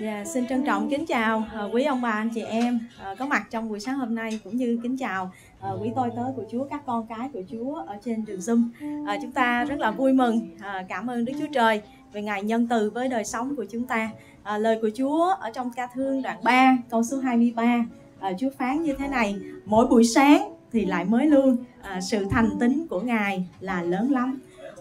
Dạ, xin trân trọng kính chào uh, quý ông bà anh chị em uh, có mặt trong buổi sáng hôm nay cũng như kính chào uh, quý tôi tớ của Chúa các con cái của Chúa ở trên đường Zoom. Uh, chúng ta rất là vui mừng uh, cảm ơn Đức Chúa Trời về ngày nhân từ với đời sống của chúng ta. Uh, lời của Chúa ở trong ca thương đoạn 3 câu số 23 uh, Chúa phán như thế này: mỗi buổi sáng thì lại mới lương uh, sự thành tín của Ngài là lớn lắm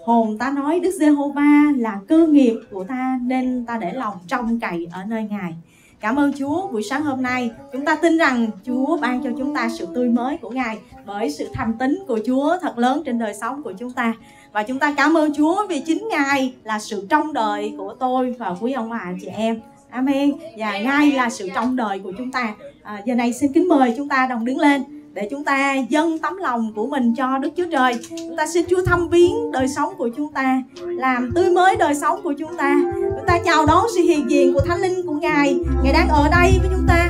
hồn ta nói Đức Giê-hô-va là cơ nghiệp của ta nên ta để lòng trong cậy ở nơi Ngài. Cảm ơn Chúa buổi sáng hôm nay chúng ta tin rằng Chúa ban cho chúng ta sự tươi mới của Ngài bởi sự thành tín của Chúa thật lớn trên đời sống của chúng ta. Và chúng ta cảm ơn Chúa vì chính Ngài là sự trong đời của tôi và quý ông bà chị em. Amen. Và Ngài là sự trong đời của chúng ta. À, giờ này xin kính mời chúng ta đồng đứng lên để chúng ta dâng tấm lòng của mình cho Đức Chúa Trời. Chúng ta xin Chúa thăm viếng đời sống của chúng ta, làm tươi mới đời sống của chúng ta. Chúng ta chào đón sự hiện diện của Thánh Linh của Ngài. Ngài đang ở đây với chúng ta.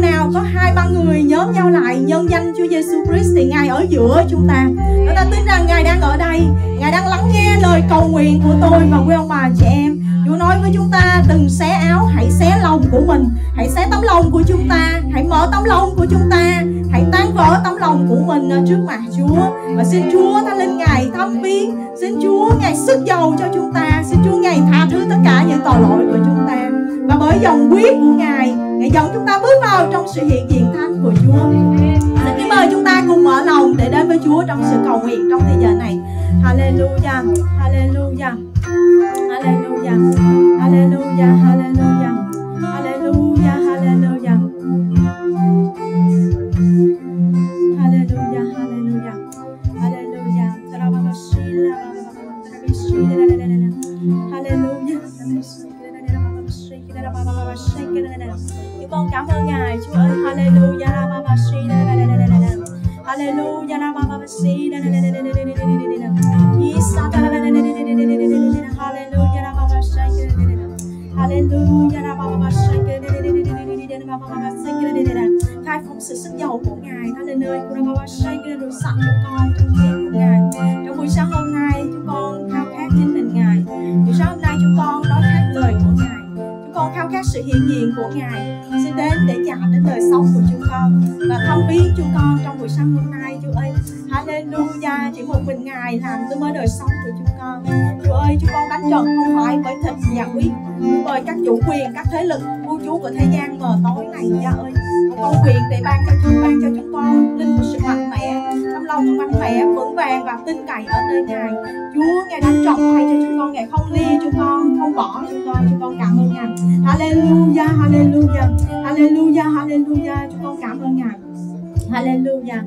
Nơi nào có hai ba người nhóm nhau lại nhân danh Chúa Giêsu Christ thì Ngài ở giữa chúng ta. Chúng ta tin rằng Ngài đang ở đây. Ngài đang lắng nghe lời cầu nguyện của tôi và quý ông bà chị em. Chúa nói với chúng ta đừng xé áo, hãy xé lòng của mình, hãy xé tấm lòng của chúng ta, hãy mở tấm lòng của chúng ta, hãy tan vỡ tấm lòng của mình trước mặt Chúa. Và xin Chúa Thánh Linh Ngài thăm viếng, xin Chúa Ngài sức dầu cho chúng ta, xin Chúa Ngài tha thứ tất cả những tội lỗi của chúng ta. Và bởi dòng huyết của Ngài, Ngài dẫn chúng ta bước vào trong sự hiện diện thánh của Chúa. Xin kính mời chúng ta cùng mở lòng để đến với Chúa trong sự cầu nguyện trong thời giờ này. Hallelujah, Hallelujah. Hallelujah. Hallelujah. Hallelujah. Hallelujah. Con cảm ơn Ngài Chúa ơi. Hallelujah. Hallelujah. khai phóng sự sức giàu của Ngài ta lên ba ba si la rồi sẵn của con trong tim của Ngài trong buổi sáng hôm nay chúng con khao khát chính mình Ngài buổi sáng hôm nay chúng con nói khát lời của Ngài con khao khát sự hiện diện của Ngài Hallelujah. Chỉ một mình Ngài làm tôi mới đời sống của chúng con. Chúa ơi, chúng con đánh trận không phải bởi thịt và huyết, bởi các chủ quyền, các thế lực vua chúa của thế gian mờ tối này Cha ơi. Con quyền để ban cho chúng, ban cho chúng con linh một sự mạnh mẽ. Tâm lòng mạnh mẽ, vững vàng và tin cậy ở nơi ngài. Chúa, ngài đã trọng thay cho chúng con, ngài không ly chúng con, không bỏ chúng con. Chúng con cảm ơn ngài. Hallelujah hallelujah hallelujah hallelujah. Chúng con cảm ơn ngài. Hallelujah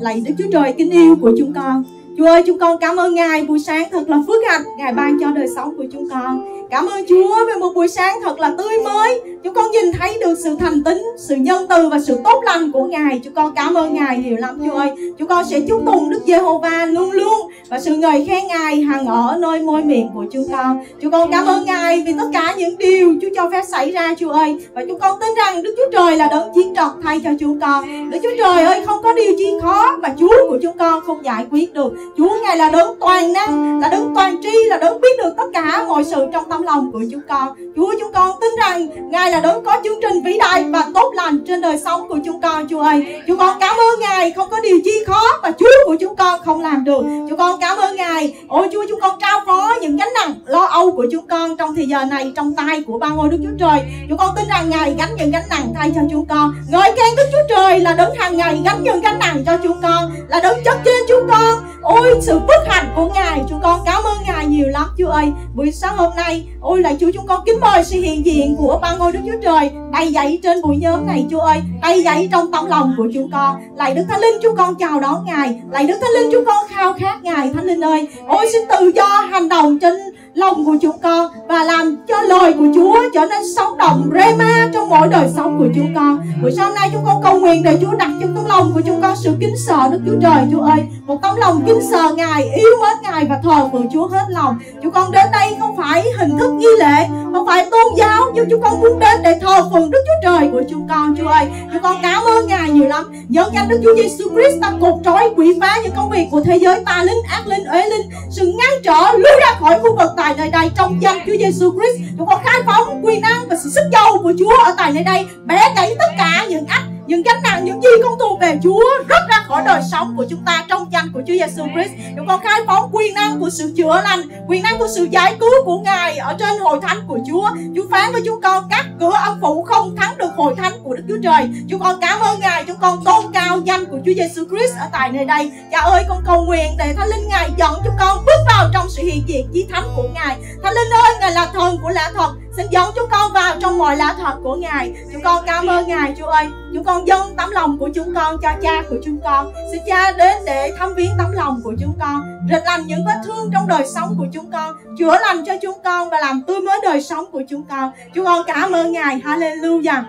lạy đức chúa trời kính yêu của chúng con. Chúa ơi, chúng con cảm ơn Ngài. Buổi sáng thật là phước hạnh. Ngài ban cho đời sống của chúng con. Cảm ơn Chúa về một buổi sáng thật là tươi mới. Chúng con nhìn thấy được sự thành tín, sự nhân từ và sự tốt lành của Ngài. Chúng con cảm ơn Ngài nhiều lắm Chúa ơi. Chúng con sẽ chúc tụng Đức Giê-hô-va luôn luôn và sự ngợi khen Ngài hằng ở nơi môi miệng của chúng con. Chúng con cảm ơn Ngài vì tất cả những điều Chúa cho phép xảy ra Chúa ơi. Và chúng con tin rằng Đức Chúa Trời là đấng chiến trọt thay cho chúng con. Đức Chúa Trời ơi không có điều chi khó mà Chúa của chúng con không giải quyết được. Chúa Ngài là đấng toàn năng, là đấng toàn tri, là đấng biết được tất cả mọi sự trong tâm lòng của chúng con. Chúa chúng con tin rằng Ngài là đấng có chương trình vĩ đại và tốt lành trên đời sống của chúng con Chúa ơi. Chúng con cảm ơn Ngài không có điều chi khó mà Chúa của chúng con không làm được. Chúng con cảm ơn Ngài. Ôi Chúa chúng con trao phó những gánh nặng lo âu của chúng con trong thời giờ này trong tay của ba ngôi Đức Chúa Trời. Chúng con tin rằng Ngài gánh những gánh nặng thay cho chúng con. Ngợi khen Đức Chúa Trời là đấng hàng ngày gánh những gánh nặng cho chúng con, là đấng chất trên chúng con. Ôi sự phước hạnh của Ngài Chúng con cảm ơn Ngài nhiều lắm Chúa ơi Buổi sáng hôm nay Ôi lạy Chúa chúng con kính mời sự hiện diện của ba ngôi Đức Chúa Trời Đầy dậy trên buổi nhóm này Chúa ơi Đầy dậy trong tâm lòng của chúng con. Lạy Đức Thánh Linh, chúng con chào đón Ngài. Lạy Đức Thánh Linh, chúng con khao khát Ngài. Thánh Linh ơi, Ôi xin tự do hành động trên lòng của chúng con và làm cho lời của Chúa trở nên sống động rema trong mỗi đời sống của chúng con. Buổi sáng nay chúng con cầu nguyện để Chúa đặt trong tấm lòng của chúng con sự kính sợ Đức Chúa Trời Chúa ơi, một tấm lòng kính sợ Ngài, yêu mến Ngài và thờ phượng Chúa hết lòng. Chúng con đến đây không phải hình thức nghi lễ, không phải tôn giáo nhưng chúng con muốn đến để thờ phượng Đức Chúa Trời của chúng con Chúa ơi. Chúng con cảm ơn Ngài nhiều lắm. Nhân danh Đức Chúa Giêsu Christ ta cột trói quỷ phá những công việc của thế giới tà linh, ác linh, uế linh, sự ngăn trở lui ra khỏi khu vực tại nơi đây, trong danh Chúa Giêsu Christ. Chúng con khai phóng quyền năng và sự sức dầu của Chúa ở tại nơi đây bẻ gãy tất cả những ách những gánh nặng những gì con thuộc về Chúa rút ra khỏi đời sống của chúng ta trong danh của Chúa Giêsu Christ. Chúng con khai phóng quyền năng của sự chữa lành quyền năng của sự giải cứu của Ngài ở trên hội thánh của Chúa. Chúa phán với chúng con các cửa âm phủ không thắng được hội thánh của Đức Chúa Trời. Chúng con cảm ơn Ngài chúng con tôn cao danh của Chúa Giêsu Christ ở tại nơi đây. Cha ơi con cầu nguyện để Thánh Linh Ngài dẫn chúng con bước vào trong sự hiện diện chí thánh của Ngài. Thánh Linh ơi Ngài là thần của lẽ thật. Xin dẫn chúng con vào trong mọi lá thật của Ngài. Chúng con cảm ơn Ngài Chúa ơi Chúng con dâng tấm lòng của chúng con cho cha của chúng con. Xin cha đến để thăm viếng tấm lòng của chúng con rệt lành những vết thương trong đời sống của chúng con, Chữa lành cho chúng con và làm tươi mới đời sống của chúng con. Chúng con cảm ơn Ngài. Hallelujah.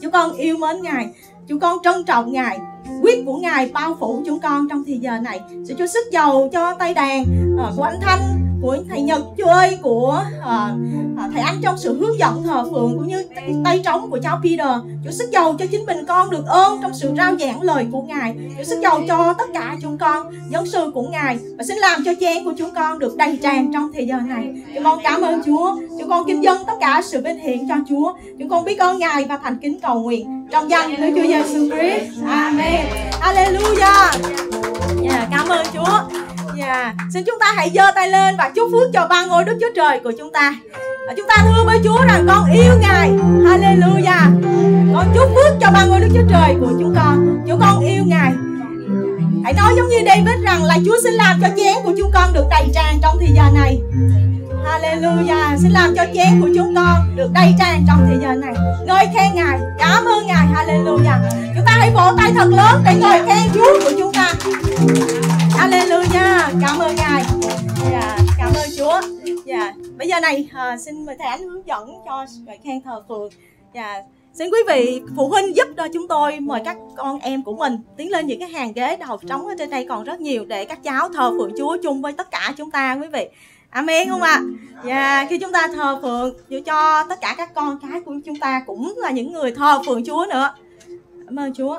Chúng con yêu mến Ngài. Chúng con trân trọng Ngài. Quyết của Ngài bao phủ chúng con trong thì giờ này. Sẽ cho sức giàu cho tay đàn ờ, của anh Thanh của thầy Nhật chơi ơi của à, à, thầy Anh trong sự hướng dẫn thờ phượng cũng như tay trống của cháu Peter. Chúa sức giàu cho chính mình con được ơn trong sự rao giảng lời của Ngài. Chúa sức giàu cho tất cả chúng con dân sự của Ngài và xin làm cho chén của chúng con được đầy tràn trong thời giờ này. Chúng con cảm ơn Chúa. Chúng con kính dân tất cả sự vinh hiển cho Chúa. Chúng con biết ơn Ngài và thành kính cầu nguyện. Trong danh Đức Chúa Giêsu Christ. Amen. Hallelujah. Yeah, cảm ơn Chúa. Dạ. Xin chúng ta hãy giơ tay lên và chúc phước cho ba ngôi Đức Chúa Trời của chúng ta. Chúng ta thưa với Chúa rằng con yêu Ngài. Hallelujah. Con chúc phước cho ba ngôi Đức Chúa Trời của chúng con. Chúng con yêu Ngài. Hãy nói giống như David rằng là Chúa xin làm cho chén của chúng con được đầy tràn trong thời giờ này. Hallelujah. Xin làm cho chén của chúng con được đầy tràn trong thời giờ này. Ngợi khen Ngài. Cảm ơn Ngài. Hallelujah. Chúng ta hãy vỗ tay thật lớn để ngợi khen Chúa của chúng ta. Cảm ơn Ngài. dạ cảm ơn Chúa. dạ Bây giờ này à, xin mời thầy Ánh hướng dẫn cho ngợi khen thờ phượng. dạ Xin quý vị phụ huynh giúp cho chúng tôi mời các con em của mình tiến lên những cái hàng ghế đầu trống ở trên đây còn rất nhiều để các cháu thờ phượng Chúa chung với tất cả chúng ta quý vị. Amen không ạ? À? Và khi chúng ta thờ phượng dù cho tất cả các con cái của chúng ta cũng là những người thờ phượng Chúa nữa. Cảm ơn Chúa.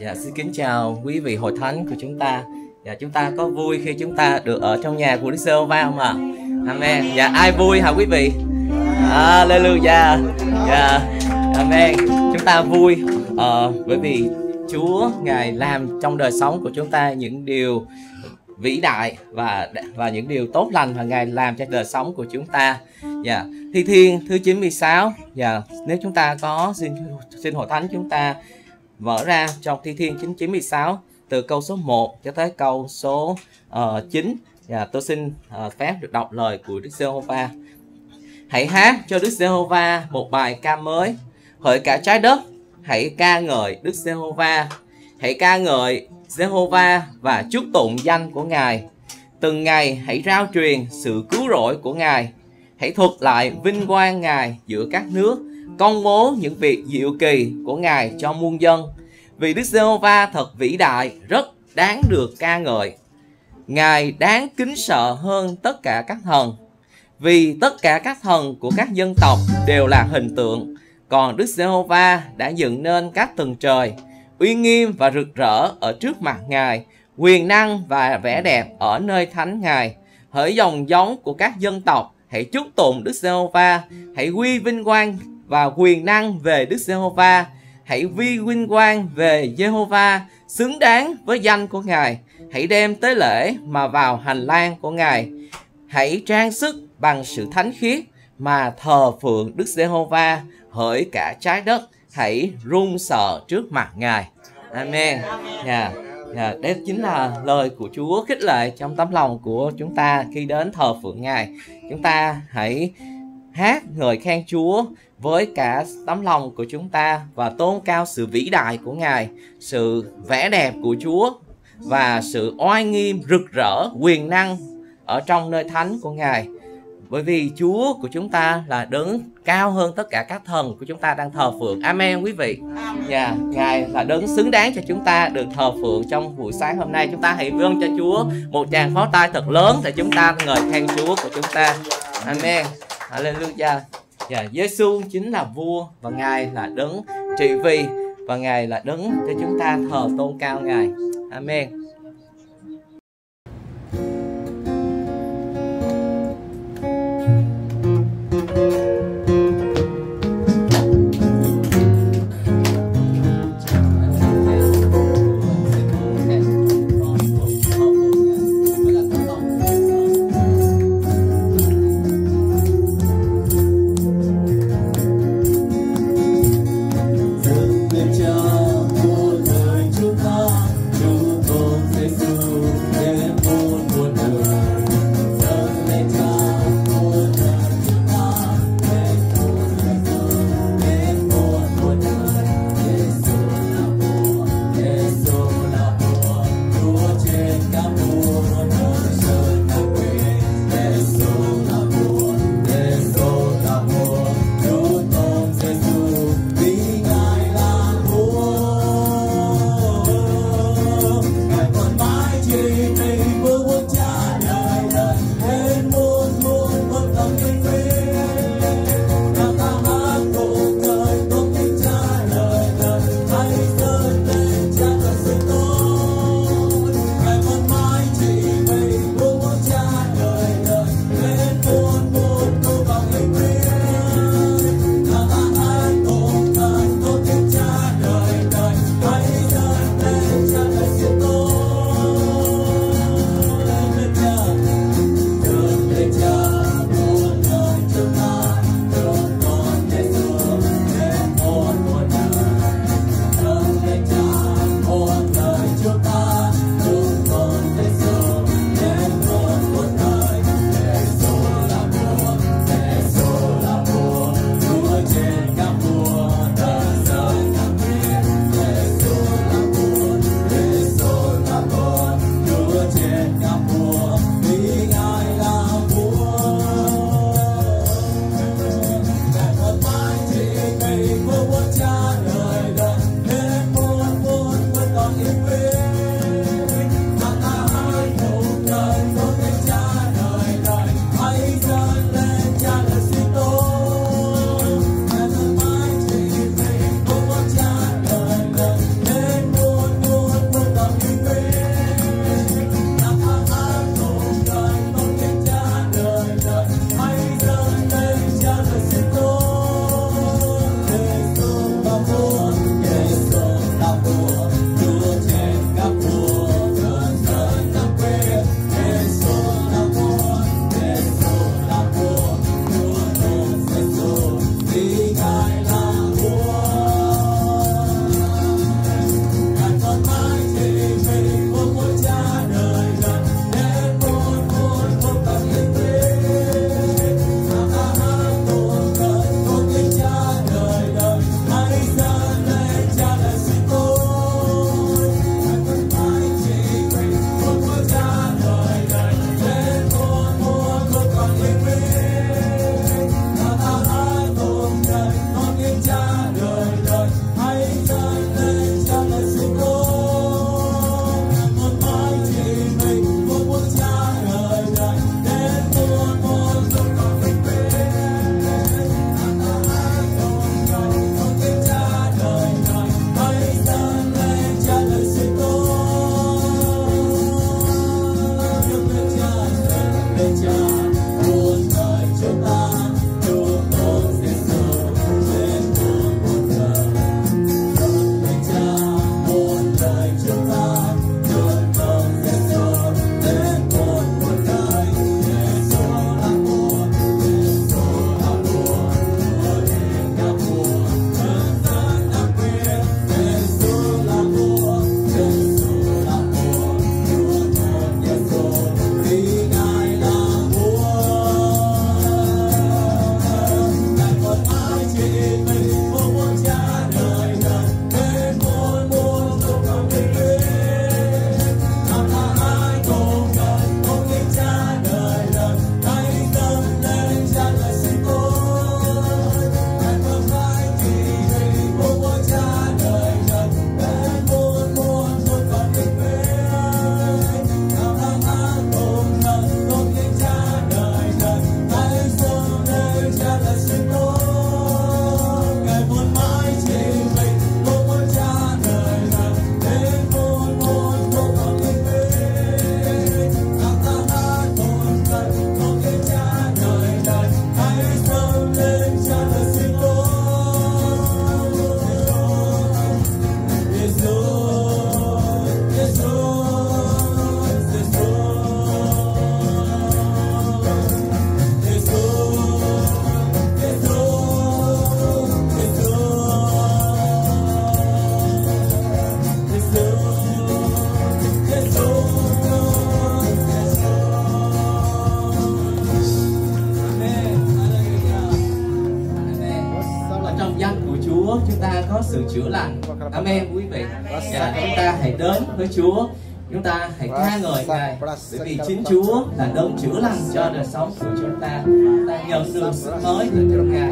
Dạ, xin kính chào quý vị hội thánh của chúng ta. Dạ, chúng ta có vui khi chúng ta được ở trong nhà của Đức giê va không ạ? À? Amen. Dạ, ai vui hả quý vị? Alleluia. Dạ, Amen. Chúng ta vui uh, bởi vì Chúa ngài làm trong đời sống của chúng ta những điều vĩ đại và và những điều tốt lành mà ngài làm cho đời sống của chúng ta. Dạ, Thi Thiên thứ 96. Dạ, nếu chúng ta có xin xin hội thánh chúng ta mở ra trong Thi Thiên 996 từ câu số 1 cho tới câu số uh, 9. Và tôi xin uh, phép được đọc lời của Đức Giê-hô-va. Hãy hát cho Đức Giê-hô-va một bài ca mới. Hỡi cả trái đất, hãy ca ngợi Đức Giê-hô-va. Hãy ca ngợi Giê-hô-va và chúc tụng danh của Ngài. Từng ngày hãy rao truyền sự cứu rỗi của Ngài. Hãy thuật lại vinh quang Ngài giữa các nước công bố những việc diệu kỳ của Ngài cho muôn dân. Vì Đức Giê-hô-va thật vĩ đại, rất đáng được ca ngợi. Ngài đáng kính sợ hơn tất cả các thần. Vì tất cả các thần của các dân tộc đều là hình tượng, còn Đức Giê-hô-va đã dựng nên các tầng trời, uy nghiêm và rực rỡ ở trước mặt Ngài, quyền năng và vẻ đẹp ở nơi thánh Ngài. Hỡi dòng giống của các dân tộc, hãy chúc tụng Đức Giê-hô-va, hãy quy vinh quang và quyền năng về Đức Giê-hô-va. Hãy vi vinh quang về Giê-hô-va, xứng đáng với danh của Ngài. Hãy đem tới lễ mà vào hành lang của Ngài. Hãy trang sức bằng sự thánh khiết mà thờ phượng Đức Giê-hô-va, hỡi cả trái đất, hãy run sợ trước mặt Ngài. Amen. Yeah. Yeah, đây chính là lời của Chúa khích lệ trong tấm lòng của chúng ta khi đến thờ phượng Ngài. Chúng ta hãy hát ngợi khen Chúa với cả tấm lòng của chúng ta và tôn cao sự vĩ đại của Ngài, sự vẻ đẹp của Chúa và sự oai nghiêm rực rỡ quyền năng ở trong nơi thánh của Ngài. Bởi vì Chúa của chúng ta là đấng cao hơn tất cả các thần của chúng ta đang thờ phượng. Amen quý vị. Dạ, yeah, Ngài là đấng xứng đáng cho chúng ta được thờ phượng trong buổi sáng hôm nay. Chúng ta hãy vâng cho Chúa một tràng pháo tay thật lớn để chúng ta ngợi khen Chúa của chúng ta. Amen. Hallelujah. Dạ, Giêsu chính là vua và Ngài là đấng trị vì và Ngài là đấng cho chúng ta thờ tôn cao Ngài. Amen. Chữa lành. Amen quý vị. Dạ chúng ta hãy đến với Chúa. Chúng ta hãy ca ngợi ngài. Bởi vì chính Chúa là đấng chữa lành cho đời sống của chúng ta. Ta nhận được sức mới từ trong ngài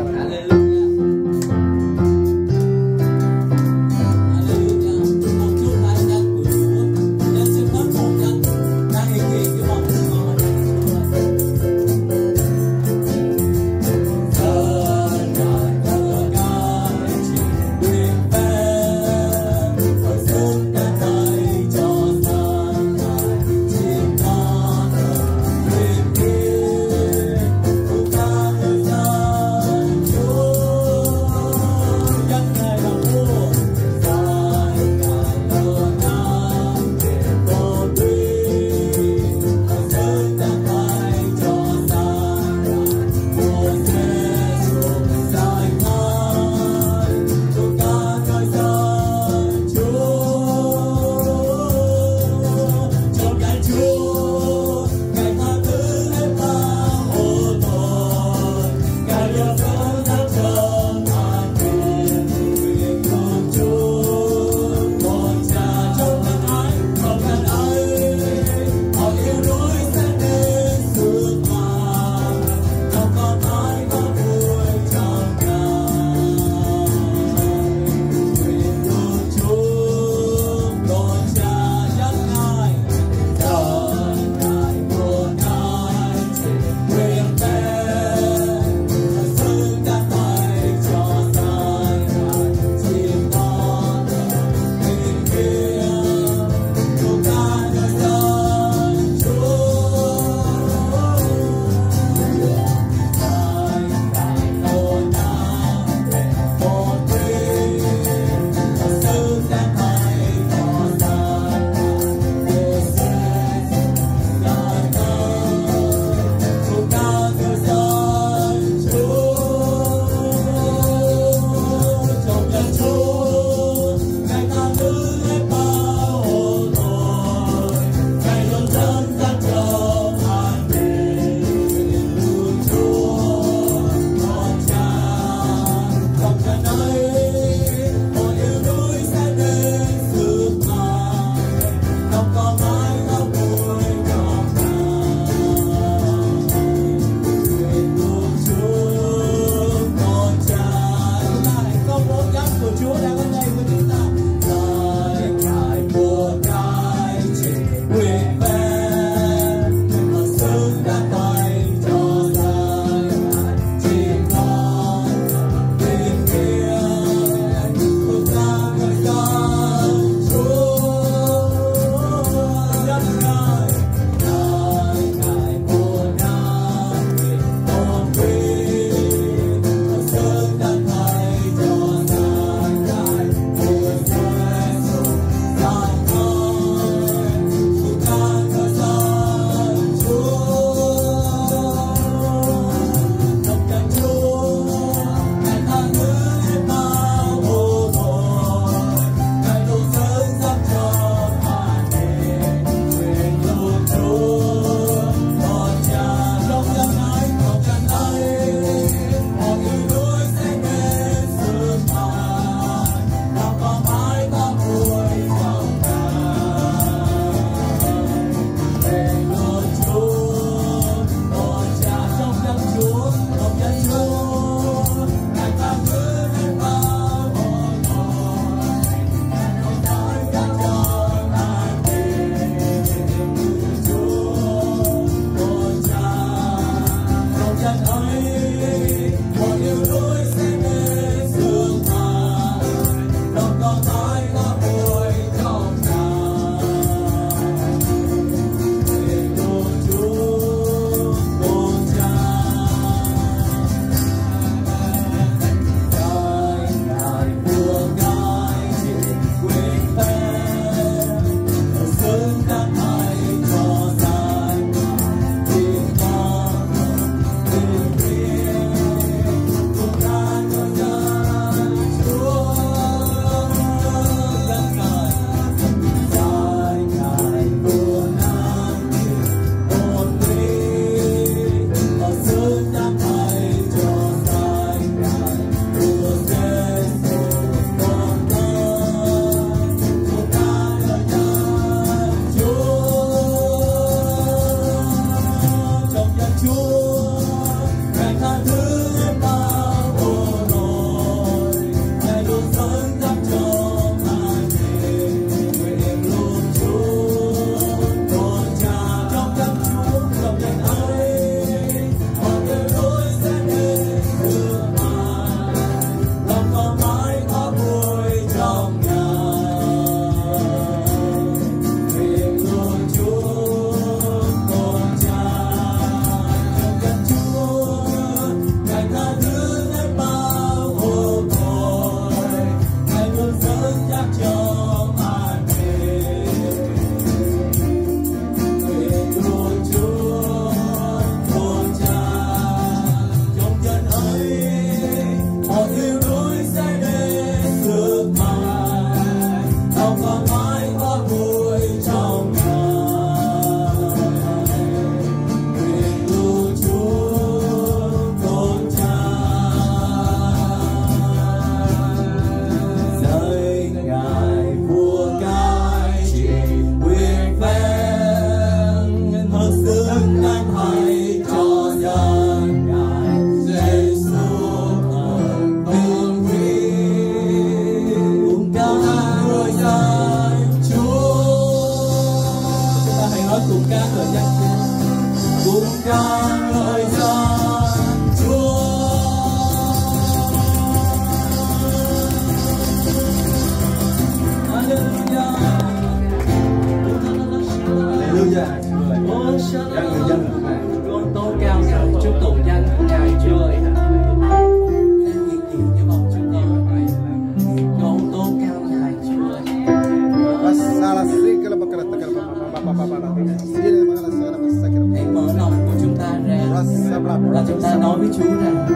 là chúng ta nói với Chúa rằng,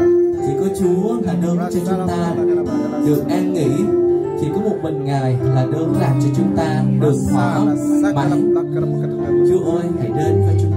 chỉ có Chúa là đơn cho chúng ta. Được an nghỉ, chỉ có một mình Ngài là đơn làm cho chúng ta được thỏa mạnh Chúa ơi, hãy đến với chúng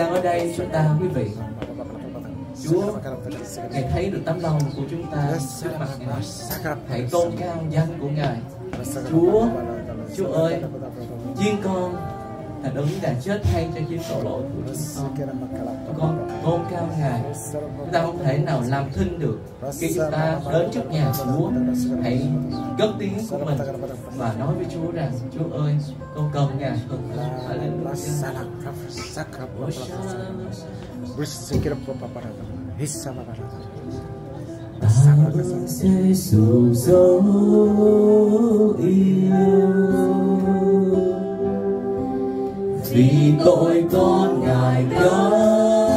đang ở đây, chúng ta, quý vị. Chúa, Ngài thấy được tấm lòng của chúng ta trước mặt Ngài. Hãy tôn cao danh của Ngài. Chúa Chúa ơi, Chiên con là đấng đã chết thay cho chính tội lỗi của chúng con con tôn cao ngài. Chúng ta không thể nào làm thinh được khi chúng ta đến trước nhà chúa. Hãy cất tiếng của mình và nói với chúa rằng chúa ơi con cần ngài hơn Giêsu dấu yêu vì tội con ngài cất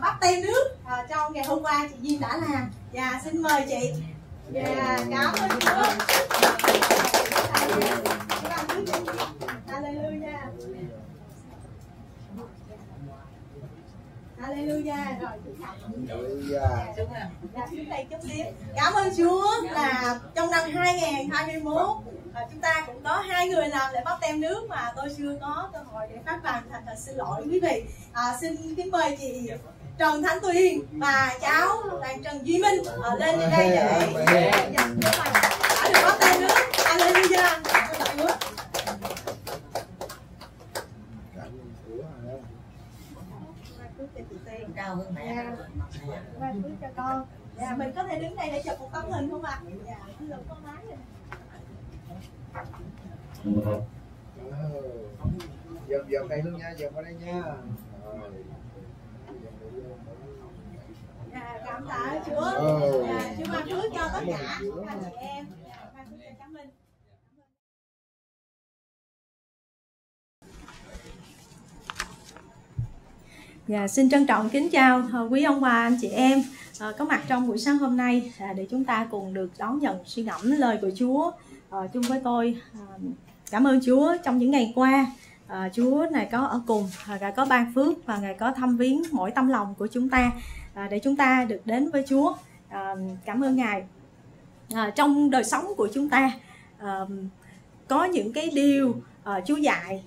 bắp tem nước à, trong ngày hôm qua chị Duyên đã làm. Dạ xin mời chị. Dạ cảm ơn Chúa Hallelujah. Hallelujah. Rồi Hallelujah. Chúng dạ, đây chút tiếp. Cảm ơn Chúa là trong năm 2021 à, chúng ta cũng có hai người làm lại bắp tem nước mà tôi chưa có cơ hội để phát bằng. Thành thật xin lỗi quý vị. À, xin kính mời chị Trần Thánh Tuyền và cháu là Trần Duy Minh à, lên đây để nhận cái bằng đã được bắp tem nước. Hallelujah. Cao hơn mẹ Dạ. Qua phước cho con. Dạ, mình có thể đứng đây để chụp một tấm hình không ạ? Dạ, cứ lục con máy. Ờ. Dầm dầm đây luôn nha, dầm qua đây nha. Rồi. Cảm tạ Chúa. Chúa ban phước cho tất cả anh chị em. Dạ, ban phước cho. Dạ, xin trân trọng kính chào à, quý ông bà anh chị em à, có mặt trong buổi sáng hôm nay à, để chúng ta cùng được đón nhận suy ngẫm lời của Chúa à, chung với tôi à, cảm ơn Chúa trong những ngày qua à, Chúa này có ở cùng và Ngài có ban phước và Ngài có thăm viếng mỗi tâm lòng của chúng ta à, để chúng ta được đến với Chúa. À, cảm ơn Ngài. À, trong đời sống của chúng ta à, có những cái điều à, Chúa dạy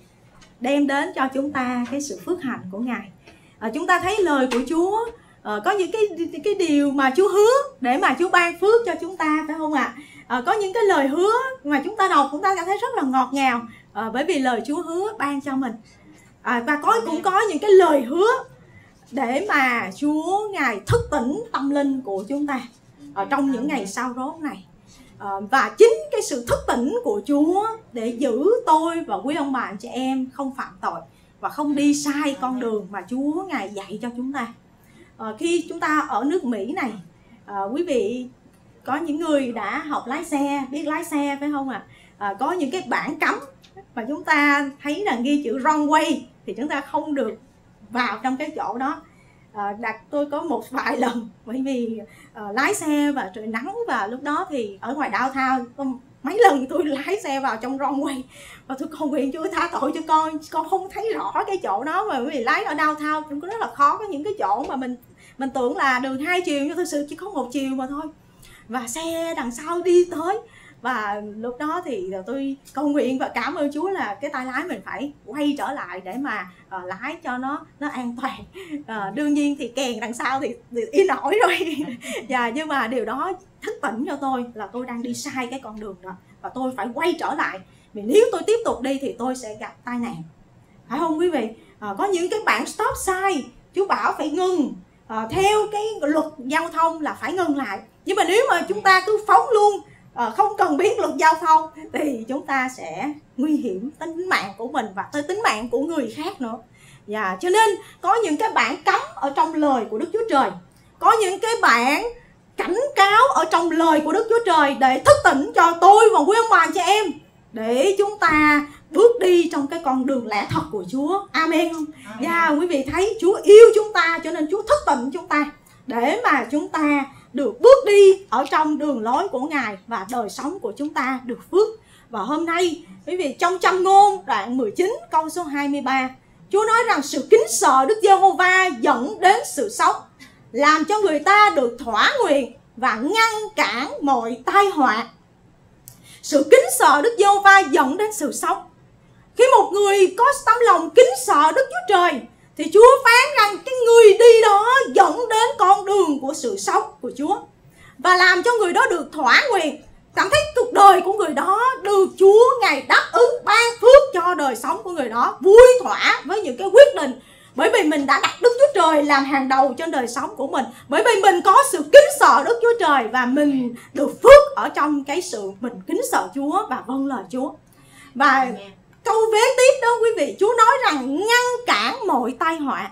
đem đến cho chúng ta cái sự phước hạnh của Ngài. À, chúng ta thấy lời của Chúa à, có những cái cái điều mà Chúa hứa để mà Chúa ban phước cho chúng ta phải không ạ? À, có những cái lời hứa mà chúng ta đọc chúng ta cảm thấy rất là ngọt ngào à, bởi vì lời Chúa hứa ban cho mình. À, và có cũng có những cái lời hứa để mà Chúa ngài thức tỉnh tâm linh của chúng ta ở trong những ngày sau rốt này. À, và chính cái sự thức tỉnh của Chúa để giữ tôi và quý ông bà anh chị em không phạm tội và không đi sai con đường mà Chúa ngài dạy cho chúng ta. À, khi chúng ta ở nước Mỹ này à, quý vị có những người đã học lái xe biết lái xe phải không ạ? À? có những cái bảng cấm mà chúng ta thấy là ghi chữ wrong way thì chúng ta không được vào trong cái chỗ đó. À, đặt tôi có một vài lần bởi vì à, lái xe và trời nắng và lúc đó thì ở ngoài downtown thao, mấy lần tôi lái xe vào trong wrong quay và tôi cầu nguyện chúa tha tội cho con con không thấy rõ cái chỗ đó mà bởi vì lái ở downtown cũng có rất là khó có những cái chỗ mà mình mình tưởng là đường hai chiều nhưng thực sự chỉ có một chiều mà thôi. Và xe đằng sau đi tới và lúc đó thì ờ, tôi cầu nguyện và cảm ơn Chúa là cái tay lái mình phải quay trở lại để mà uh, lái cho nó nó an toàn. Uh, đương nhiên thì kèn đằng sau thì, thì y nổi rồi. Và dạ, nhưng mà điều đó thức tỉnh cho tôi là tôi đang đi sai cái con đường đó và tôi phải quay trở lại. Vì nếu tôi tiếp tục đi thì tôi sẽ gặp tai nạn. Phải không quý vị? À, có những cái bạn stop sai chú bảo phải ngừng. À, theo cái luật giao thông là phải ngừng lại. Nhưng mà nếu mà chúng ta cứ phóng luôn không cần biết luật giao thông thì chúng ta sẽ nguy hiểm tính mạng của mình và tới tính mạng của người khác nữa dạ cho nên có những cái bản cấm ở trong lời của đức chúa trời có những cái bản cảnh cáo ở trong lời của đức chúa trời để thức tỉnh cho tôi và quý ông bà chị em để chúng ta bước đi trong cái con đường lẽ thật của Chúa. Amen không? Dạ, quý vị thấy Chúa yêu chúng ta cho nên Chúa thức tỉnh chúng ta để mà chúng ta được bước đi ở trong đường lối của Ngài và đời sống của chúng ta được phước. Và hôm nay, quý vị trong châm ngôn đoạn 19 câu số 23, Chúa nói rằng sự kính sợ Đức Giê-hô-va dẫn đến sự sống, làm cho người ta được thỏa nguyện và ngăn cản mọi tai họa. Sự kính sợ Đức Giê-hô-va dẫn đến sự sống. Khi một người có tấm lòng kính sợ Đức Chúa Trời thì Chúa phán rằng cái người đi đó dẫn đến con đường của sự sống của Chúa. Và làm cho người đó được thỏa nguyện. Cảm thấy cuộc đời của người đó được Chúa ngày đáp ứng ban phước cho đời sống của người đó. Vui thỏa với những cái quyết định. Bởi vì mình đã đặt Đức Chúa Trời làm hàng đầu trên đời sống của mình. Bởi vì mình có sự kính sợ Đức Chúa Trời và mình được phước ở trong cái sự mình kính sợ Chúa và vâng lời Chúa. Và câu vế tiếp đó, quý vị, Chúa nói rằng ngăn cản mọi tai họa.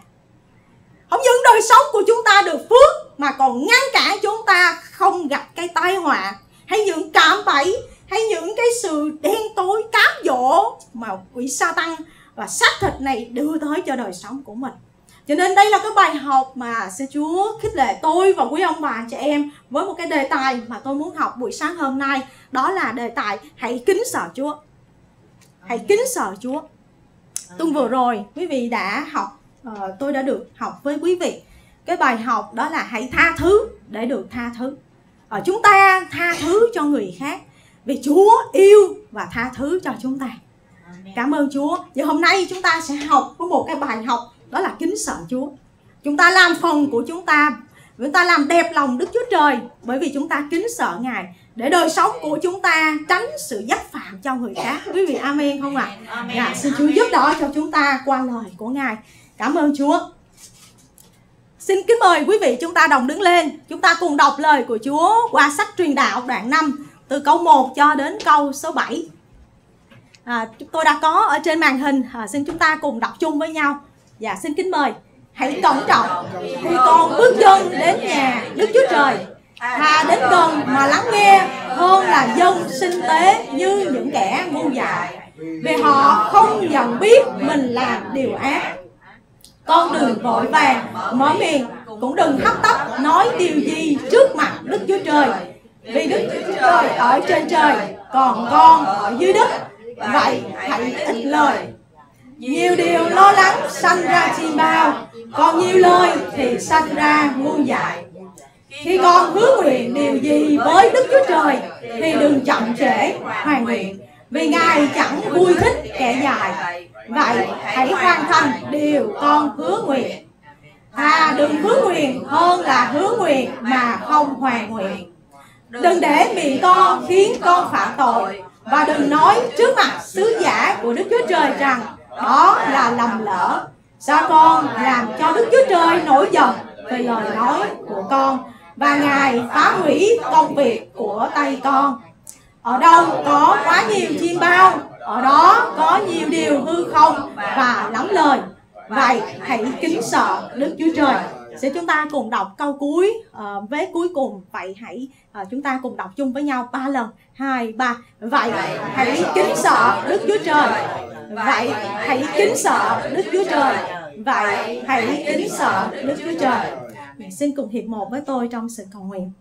Không những đời sống của chúng ta được phước, mà còn ngăn cản chúng ta không gặp cái tai họa, hay những cạm bẫy, hay những cái sự đen tối, cám dỗ mà quỷ sa tăng và xác thịt này đưa tới cho đời sống của mình. Cho nên đây là cái bài học mà sư Chúa khích lệ tôi và quý ông bà chị em với một cái đề tài mà tôi muốn học buổi sáng hôm nay. Đó là đề tài, hãy kính sợ Chúa hãy kính sợ Chúa. Tuần vừa rồi quý vị đã học uh, tôi đã được học với quý vị. Cái bài học đó là hãy tha thứ để được tha thứ. Uh, chúng ta tha thứ cho người khác vì Chúa yêu và tha thứ cho chúng ta. Cảm ơn Chúa. Và hôm nay chúng ta sẽ học có một cái bài học đó là kính sợ Chúa. Chúng ta làm phần của chúng ta chúng ta làm đẹp lòng Đức Chúa Trời bởi vì chúng ta kính sợ Ngài để đời sống của chúng ta tránh sự dấp phạm cho người khác. Quý vị amen không ạ? À? dạ, xin Chúa giúp đỡ cho chúng ta qua lời của Ngài. Cảm ơn Chúa. Xin kính mời quý vị chúng ta đồng đứng lên. Chúng ta cùng đọc lời của Chúa qua sách truyền đạo đoạn 5 Từ câu 1 cho đến câu số 7 à, Tôi đã có ở trên màn hình. À, Xin chúng ta cùng đọc chung với nhau. Dạ xin kính mời. Hãy cẩn trọng. Khi con bước chân đến nhà Đức Chúa Trời Thà đến gần mà lắng nghe hơn là dân sinh tế như những kẻ ngu dại. Vì họ không nhận biết mình làm điều ác. Con đừng vội vàng mở miệng Cũng đừng hấp tấp nói điều gì trước mặt Đức Chúa Trời. Vì Đức Chúa Trời ở trên trời Còn con ở dưới đất. Vậy hãy ít lời. Nhiều điều lo lắng sanh ra chim bao còn nhiều lời thì sanh ra ngu dại khi con hứa nguyện điều gì với đức chúa trời, thì đừng chậm trễ, hoàn nguyện. Vì ngài chẳng vui thích kẻ dài. Vậy hãy hoàn thành điều con hứa nguyện. À đừng hứa nguyện hơn là hứa nguyện mà không hoàn nguyện. Đừng để miệng con khiến con phạm tội. Và đừng nói trước mặt sứ giả của đức chúa trời rằng, đó là lầm lỡ. Sao con làm cho đức chúa trời nổi giận về lời nói của con và ngài phá hủy công việc của tay con. Ở đâu có quá nhiều chim bao ở đó có nhiều điều hư không và lắm lời. Vậy hãy kính sợ đức chúa trời. Sẽ chúng ta cùng đọc câu cuối uh, vế cuối cùng. Vậy hãy uh, chúng ta cùng đọc chung với nhau ba lần. Hai ba. Vậy hãy kính sợ đức chúa trời. Vậy hãy kính sợ đức chúa trời. Vậy hãy kính sợ đức chúa trời xin cùng hiệp một với tôi trong sự cầu nguyện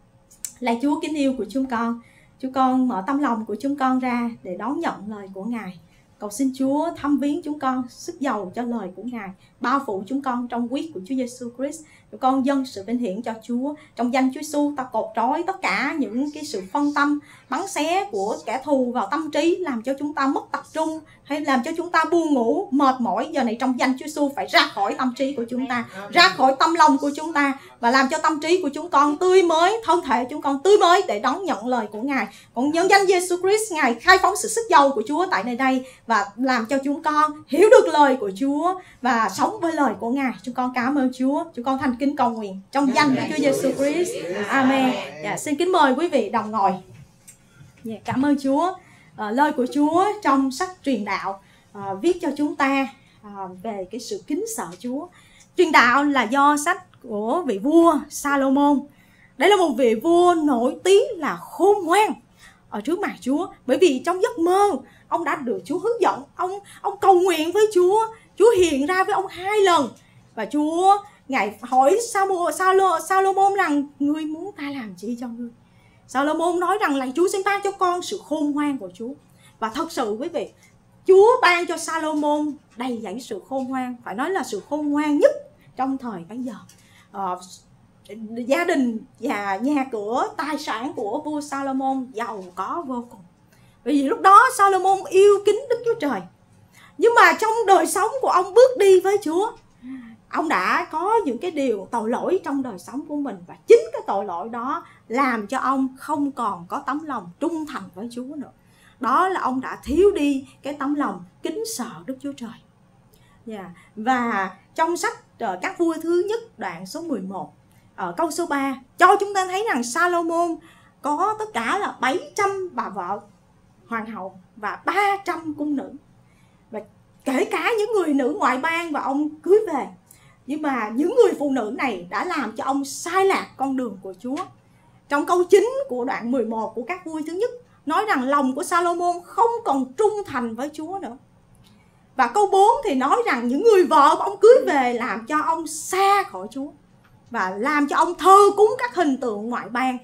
lạy chúa kính yêu của chúng con chúng con mở tâm lòng của chúng con ra để đón nhận lời của ngài Cầu xin Chúa thăm viếng chúng con sức giàu cho lời của Ngài, bao phủ chúng con trong quyết của Chúa Giêsu Christ. Chúng con dâng sự vinh hiển cho Chúa. Trong danh Chúa Giêsu ta cột trói tất cả những cái sự phân tâm, bắn xé của kẻ thù vào tâm trí làm cho chúng ta mất tập trung hay làm cho chúng ta buồn ngủ, mệt mỏi. Giờ này trong danh Chúa Giêsu phải ra khỏi tâm trí của chúng ta, ra khỏi tâm lòng của chúng ta và làm cho tâm trí của chúng con tươi mới, thân thể chúng con tươi mới để đón nhận lời của Ngài. Còn nhân danh Giêsu Christ Ngài khai phóng sự sức giàu của Chúa tại nơi đây và làm cho chúng con hiểu được lời của Chúa và sống với lời của Ngài. Chúng con cảm ơn Chúa. Chúng con thành kính cầu nguyện trong danh của Chúa Giêsu Christ. Amen. Dạ, xin kính mời quý vị đồng ngồi. Dạ, cảm ơn Chúa. Ờ, lời của Chúa trong sách truyền đạo uh, viết cho chúng ta uh, về cái sự kính sợ Chúa. Truyền đạo là do sách của vị vua Salomon. Đây là một vị vua nổi tiếng là khôn ngoan ở trước mặt Chúa bởi vì trong giấc mơ ông đã được Chúa hướng dẫn ông ông cầu nguyện với Chúa Chúa hiện ra với ông hai lần và Chúa ngài hỏi Salomon rằng ngươi muốn ta làm gì cho ngươi Salomon nói rằng là Chúa sẽ ban cho con sự khôn ngoan của Chúa. Và thật sự quý vị Chúa ban cho Salomon đầy dẫy sự khôn ngoan. Phải nói là sự khôn ngoan nhất trong thời bấy giờ. Uh, gia đình và nhà cửa tài sản của vua Salomon giàu có vô cùng. Bởi vì lúc đó Salomon yêu kính Đức Chúa Trời. Nhưng mà trong đời sống của ông bước đi với Chúa ông đã có những cái điều tội lỗi trong đời sống của mình và chính cái tội lỗi đó làm cho ông không còn có tấm lòng trung thành với Chúa nữa. Đó là ông đã thiếu đi cái tấm lòng kính sợ Đức Chúa Trời. Yeah. Và trong sách uh, các vua thứ nhất đoạn số 11 ở câu số 3 cho chúng ta thấy rằng Salomon có tất cả là 700 bà vợ hoàng hậu và 300 cung nữ. Và kể cả những người nữ ngoại bang và ông cưới về nhưng mà những người phụ nữ này đã làm cho ông sai lạc con đường của Chúa trong câu 9 của đoạn 11 của các vui thứ nhất nói rằng lòng của Salomon không còn trung thành với Chúa nữa. Và câu 4 thì nói rằng những người vợ của ông cưới về làm cho ông xa khỏi Chúa và làm cho ông thơ cúng các hình tượng ngoại bang.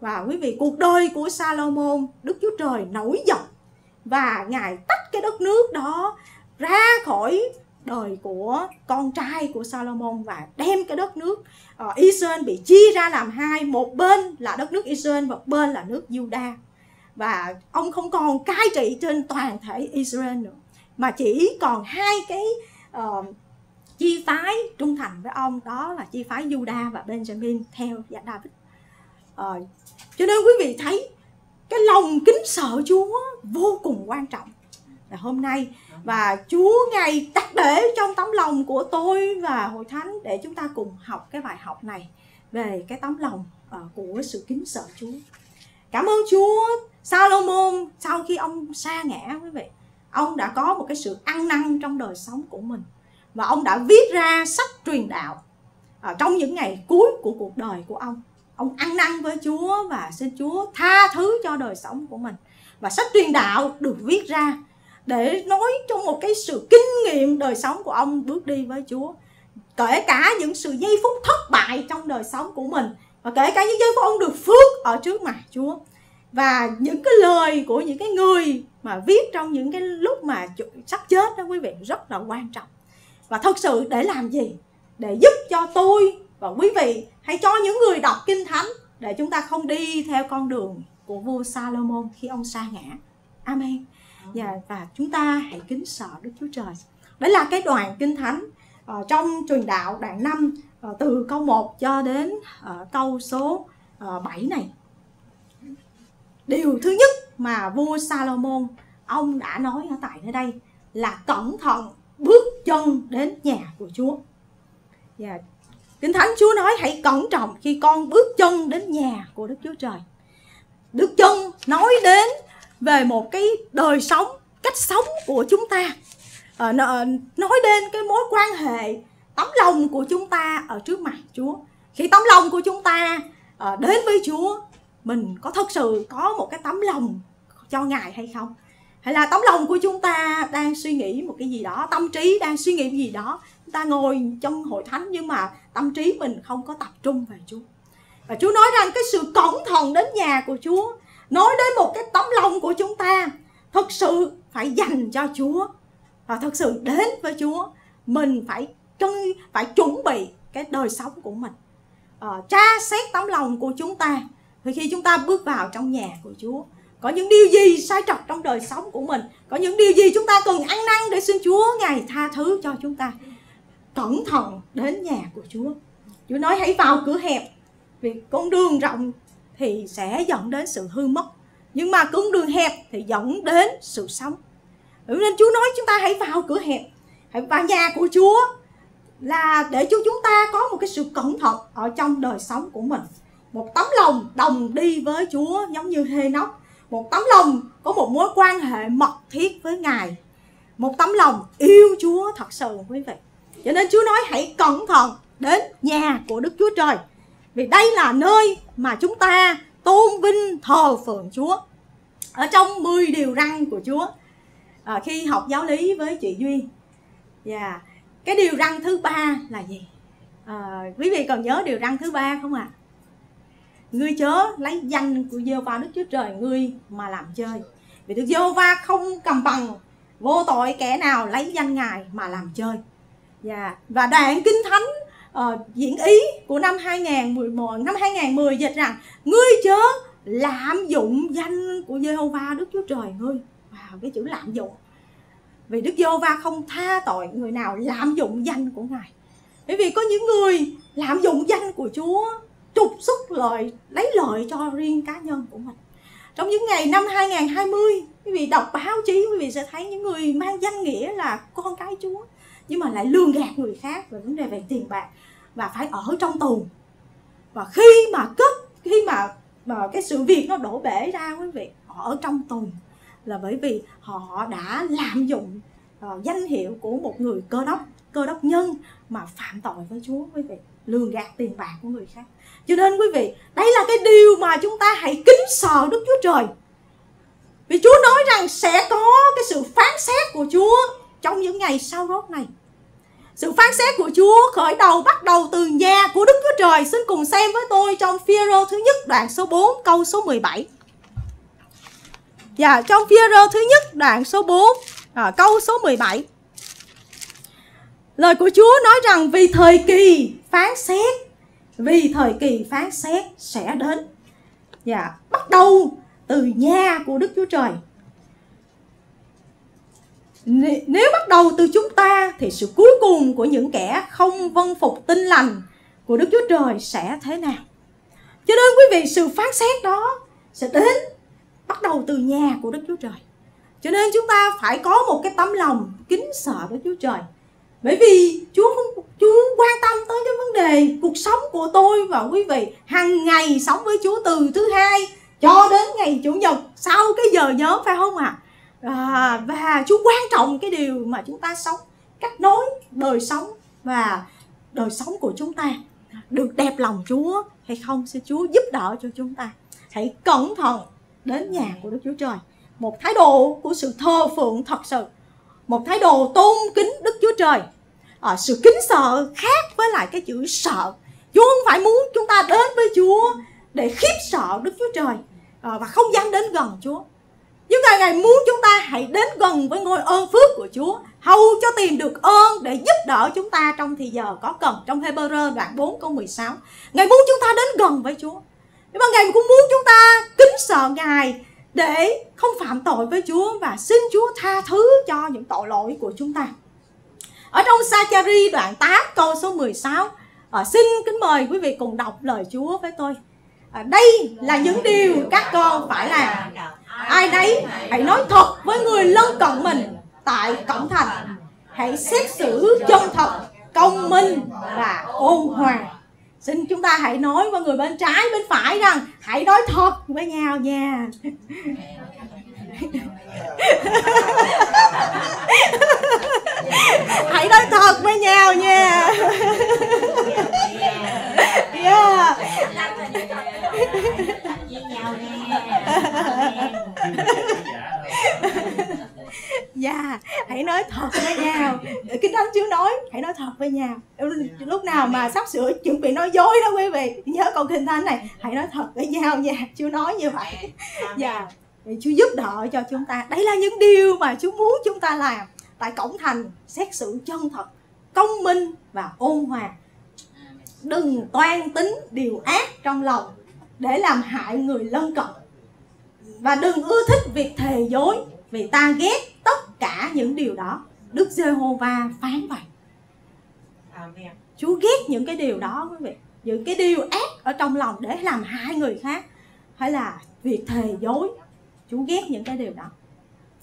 Và quý vị, cuộc đời của Salomon, Đức Chúa Trời nổi giận và Ngài tách cái đất nước đó ra khỏi đời của con trai của Salomon và đem cái đất nước uh, Israel bị chia ra làm hai. Một bên là đất nước Israel và một bên là nước Juda. Và ông không còn cai trị trên toàn thể Israel nữa mà chỉ còn hai cái uh, chi phái trung thành với ông đó là chi phái Juda và Benjamin theo David uh, ờ, cho nên quý vị thấy cái lòng kính sợ Chúa vô cùng quan trọng là hôm nay và Chúa ngày đặt để trong tấm lòng của tôi và hội thánh để chúng ta cùng học cái bài học này về cái tấm lòng uh, của sự kính sợ Chúa. Cảm ơn Chúa. Salomon sau khi ông sa ngã quý vị, ông đã có một cái sự ăn năn trong đời sống của mình và ông đã viết ra sách truyền đạo uh, trong những ngày cuối của cuộc đời của ông. Ông ăn năn với Chúa và xin Chúa tha thứ cho đời sống của mình. Và sách truyền đạo được viết ra để nói trong một cái sự kinh nghiệm đời sống của ông bước đi với Chúa. Kể cả những sự giây phút thất bại trong đời sống của mình. Và kể cả những giây phút ông được phước ở trước mặt Chúa. Và những cái lời của những cái người mà viết trong những cái lúc mà sắp chết đó quý vị, rất là quan trọng. Và thật sự để làm gì? Để giúp cho tôi và quý vị, hay cho những người đọc kinh thánh, để chúng ta không đi theo con đường của vua Salomon khi ông sa ngã. Amen và, và chúng ta hãy kính sợ Đức Chúa Trời. Đấy là cái đoạn kinh thánh uh, trong truyền đạo đoạn 5 uh, ờ, từ câu 1 cho đến uh, câu số uh, 7 này. Điều thứ nhất mà vua Salomon ông đã nói ở tại nơi đây là cẩn thận bước chân đến nhà của Chúa. Và Kinh Thánh Chúa nói hãy cẩn trọng khi con bước chân đến nhà của Đức Chúa Trời. Đức chân nói đến về một cái đời sống cách sống của chúng ta. À, nói đến cái mối quan hệ tấm lòng của chúng ta ở trước mặt Chúa. Khi tấm lòng của chúng ta à, đến với Chúa mình có thật sự có một cái tấm lòng cho Ngài hay không? Hay là tấm lòng của chúng ta đang suy nghĩ một cái gì đó tâm trí đang suy nghĩ gì đó. Chúng ta ngồi trong hội thánh nhưng mà tâm trí mình không có tập trung về Chúa. Và Chúa nói rằng cái sự cẩn thận đến nhà của Chúa nói đến một cái tấm lòng của chúng ta thật sự phải dành cho Chúa và thật sự đến với Chúa mình phải cân phải chuẩn bị cái đời sống của mình. À, tra xét tấm lòng của chúng ta thì khi chúng ta bước vào trong nhà của Chúa có những điều gì sai trật trong đời sống của mình? Có những điều gì chúng ta cần ăn năn để xin Chúa ngài tha thứ cho chúng ta? Cẩn thận đến nhà của Chúa. Chúa nói hãy vào cửa hẹp vì con đường rộng thì sẽ dẫn đến sự hư mất. Nhưng mà cứng đường hẹp thì dẫn đến sự sống. Ừ, nên Chúa nói chúng ta hãy vào cửa hẹp. Hãy vào nhà của Chúa là để cho chúng ta có một cái sự cẩn thận ở trong đời sống của mình. Một tấm lòng đồng đi với Chúa giống như hê nóc một tấm lòng có một mối quan hệ mật thiết với Ngài. Một tấm lòng yêu Chúa thật sự quý vị. Cho nên Chúa nói hãy cẩn thận đến nhà của Đức Chúa Trời vì đây là nơi mà chúng ta tôn vinh thờ phượng Chúa ở trong 10 điều răn của Chúa à, khi học giáo lý với chị Duyên và dạ. yeah. cái điều răn thứ ba là gì à, quý vị còn nhớ điều răn thứ ba không ạ à? ngươi chớ lấy danh của giê va đức chúa trời ngươi mà làm chơi vì đức giê va không cầm bằng vô tội kẻ nào lấy danh ngài mà làm chơi yeah. và đoạn kinh thánh uh, diễn ý của năm 2011 năm 2010 dịch rằng ngươi chớ lạm dụng danh của Jehovah Đức Chúa Trời ngươi. Vào cái chữ lạm dụng. Vì Đức Giê-hô-va không tha tội người nào lạm dụng danh của Ngài. Bởi vì có những người lạm dụng danh của Chúa trục xuất lợi lấy lợi cho riêng cá nhân của mình. Trong những ngày năm 2020 quý vị đọc báo chí quý vị sẽ thấy những người mang danh nghĩa là con cái Chúa nhưng mà lại lường gạt người khác về vấn đề về tiền bạc và phải ở trong tù. Và khi mà kết khi mà mà cái sự việc nó đổ bể ra quý vị họ ở trong tù là bởi vì họ đã lạm dụng uh, danh hiệu của một người cơ đốc cơ đốc nhân mà phạm tội với Chúa quý vị lường gạt tiền bạc của người khác. Cho nên quý vị đây là cái điều mà chúng ta hãy kính sợ đức chúa trời. Vì chúa nói rằng sẽ có cái sự phán xét của chúa trong những ngày sau rốt này sự phán xét của Chúa khởi đầu bắt đầu từ nhà của Đức Chúa Trời. Xin cùng xem với tôi trong Phi-rơ thứ nhất đoạn số 4 câu số 17. Dạ, trong Phi-rơ thứ nhất đoạn số 4 à, câu số 17. Lời của Chúa nói rằng vì thời kỳ phán xét, vì thời kỳ phán xét sẽ đến. Dạ, bắt đầu từ nhà của Đức Chúa Trời nếu bắt đầu từ chúng ta, thì sự cuối cùng của những kẻ không vân phục tin lành của Đức Chúa Trời sẽ thế nào? Cho nên quý vị, sự phán xét đó sẽ đến bắt đầu từ nhà của Đức Chúa Trời. Cho nên chúng ta phải có một cái tấm lòng kính sợ Đức Chúa Trời. Bởi vì Chúa không, Chúa quan tâm tới cái vấn đề cuộc sống của tôi và quý vị hàng ngày sống với Chúa từ thứ hai cho đến ngày chủ nhật sau cái giờ nhóm phải không ạ? À? À, và Chúa quan trọng cái điều mà chúng ta sống cách nối đời sống và đời sống của chúng ta được đẹp lòng Chúa hay không xin Chúa giúp đỡ cho chúng ta. Hãy cẩn thận đến nhà của Đức Chúa Trời. Một thái độ của sự thờ phượng thật sự. Một thái độ tôn kính Đức Chúa Trời. À, sự kính sợ khác với lại cái chữ sợ. Chúa không phải muốn chúng ta đến với Chúa để khiếp sợ Đức Chúa Trời. À, và không dám đến gần Chúa nhưng Ngài Ngài muốn chúng ta hãy đến gần với ngôi ơn phước của Chúa. Hầu cho tìm được ơn để giúp đỡ chúng ta trong thì giờ có cần. Trong Hebrew đoạn 4 câu 16 Ngài muốn chúng ta đến gần với Chúa. Nhưng mà Ngài cũng muốn chúng ta kính sợ Ngài Để không phạm tội với Chúa Và xin Chúa tha thứ cho những tội lỗi của chúng ta. Ở trong sa-chari đoạn 8 câu số 16 à, ờ, Xin kính mời quý vị cùng đọc lời Chúa với tôi à, Đây là những điều các con phải làm. Ai đấy hãy nói thật với người lân cận mình tại cổng thành. Hãy xét xử chân thật công minh và ôn hòa. Xin chúng ta hãy nói với người bên trái bên phải rằng hãy nói thật với nhau nha. Hãy nói thật với nhau nha yeah. Dạ hãy nói thật với nhau. Kinh thánh chúa nói hãy nói thật với nhau. Lúc nào mà sắp sửa chuẩn bị nói dối đó quý vị nhớ câu kinh thánh này hãy nói thật với nhau nha. Chúa nói như vậy. Dạ. Yeah. chúa giúp đỡ cho chúng ta. Đây là những điều mà chúa muốn chúng ta làm. Tại cổng thành xét xử chân thật công minh và ôn hòa đừng toan tính điều ác trong lòng để làm hại người lân cận. Và đừng ưa thích việc thề dối vì ta ghét tất cả những điều đó. Đức Giê-hô-va phán vậy. Amen. Chúa ghét những cái điều đó quý vị. Những cái điều ác ở trong lòng để làm hại người khác. Hay là việc thề dối. Chúa ghét những cái điều đó.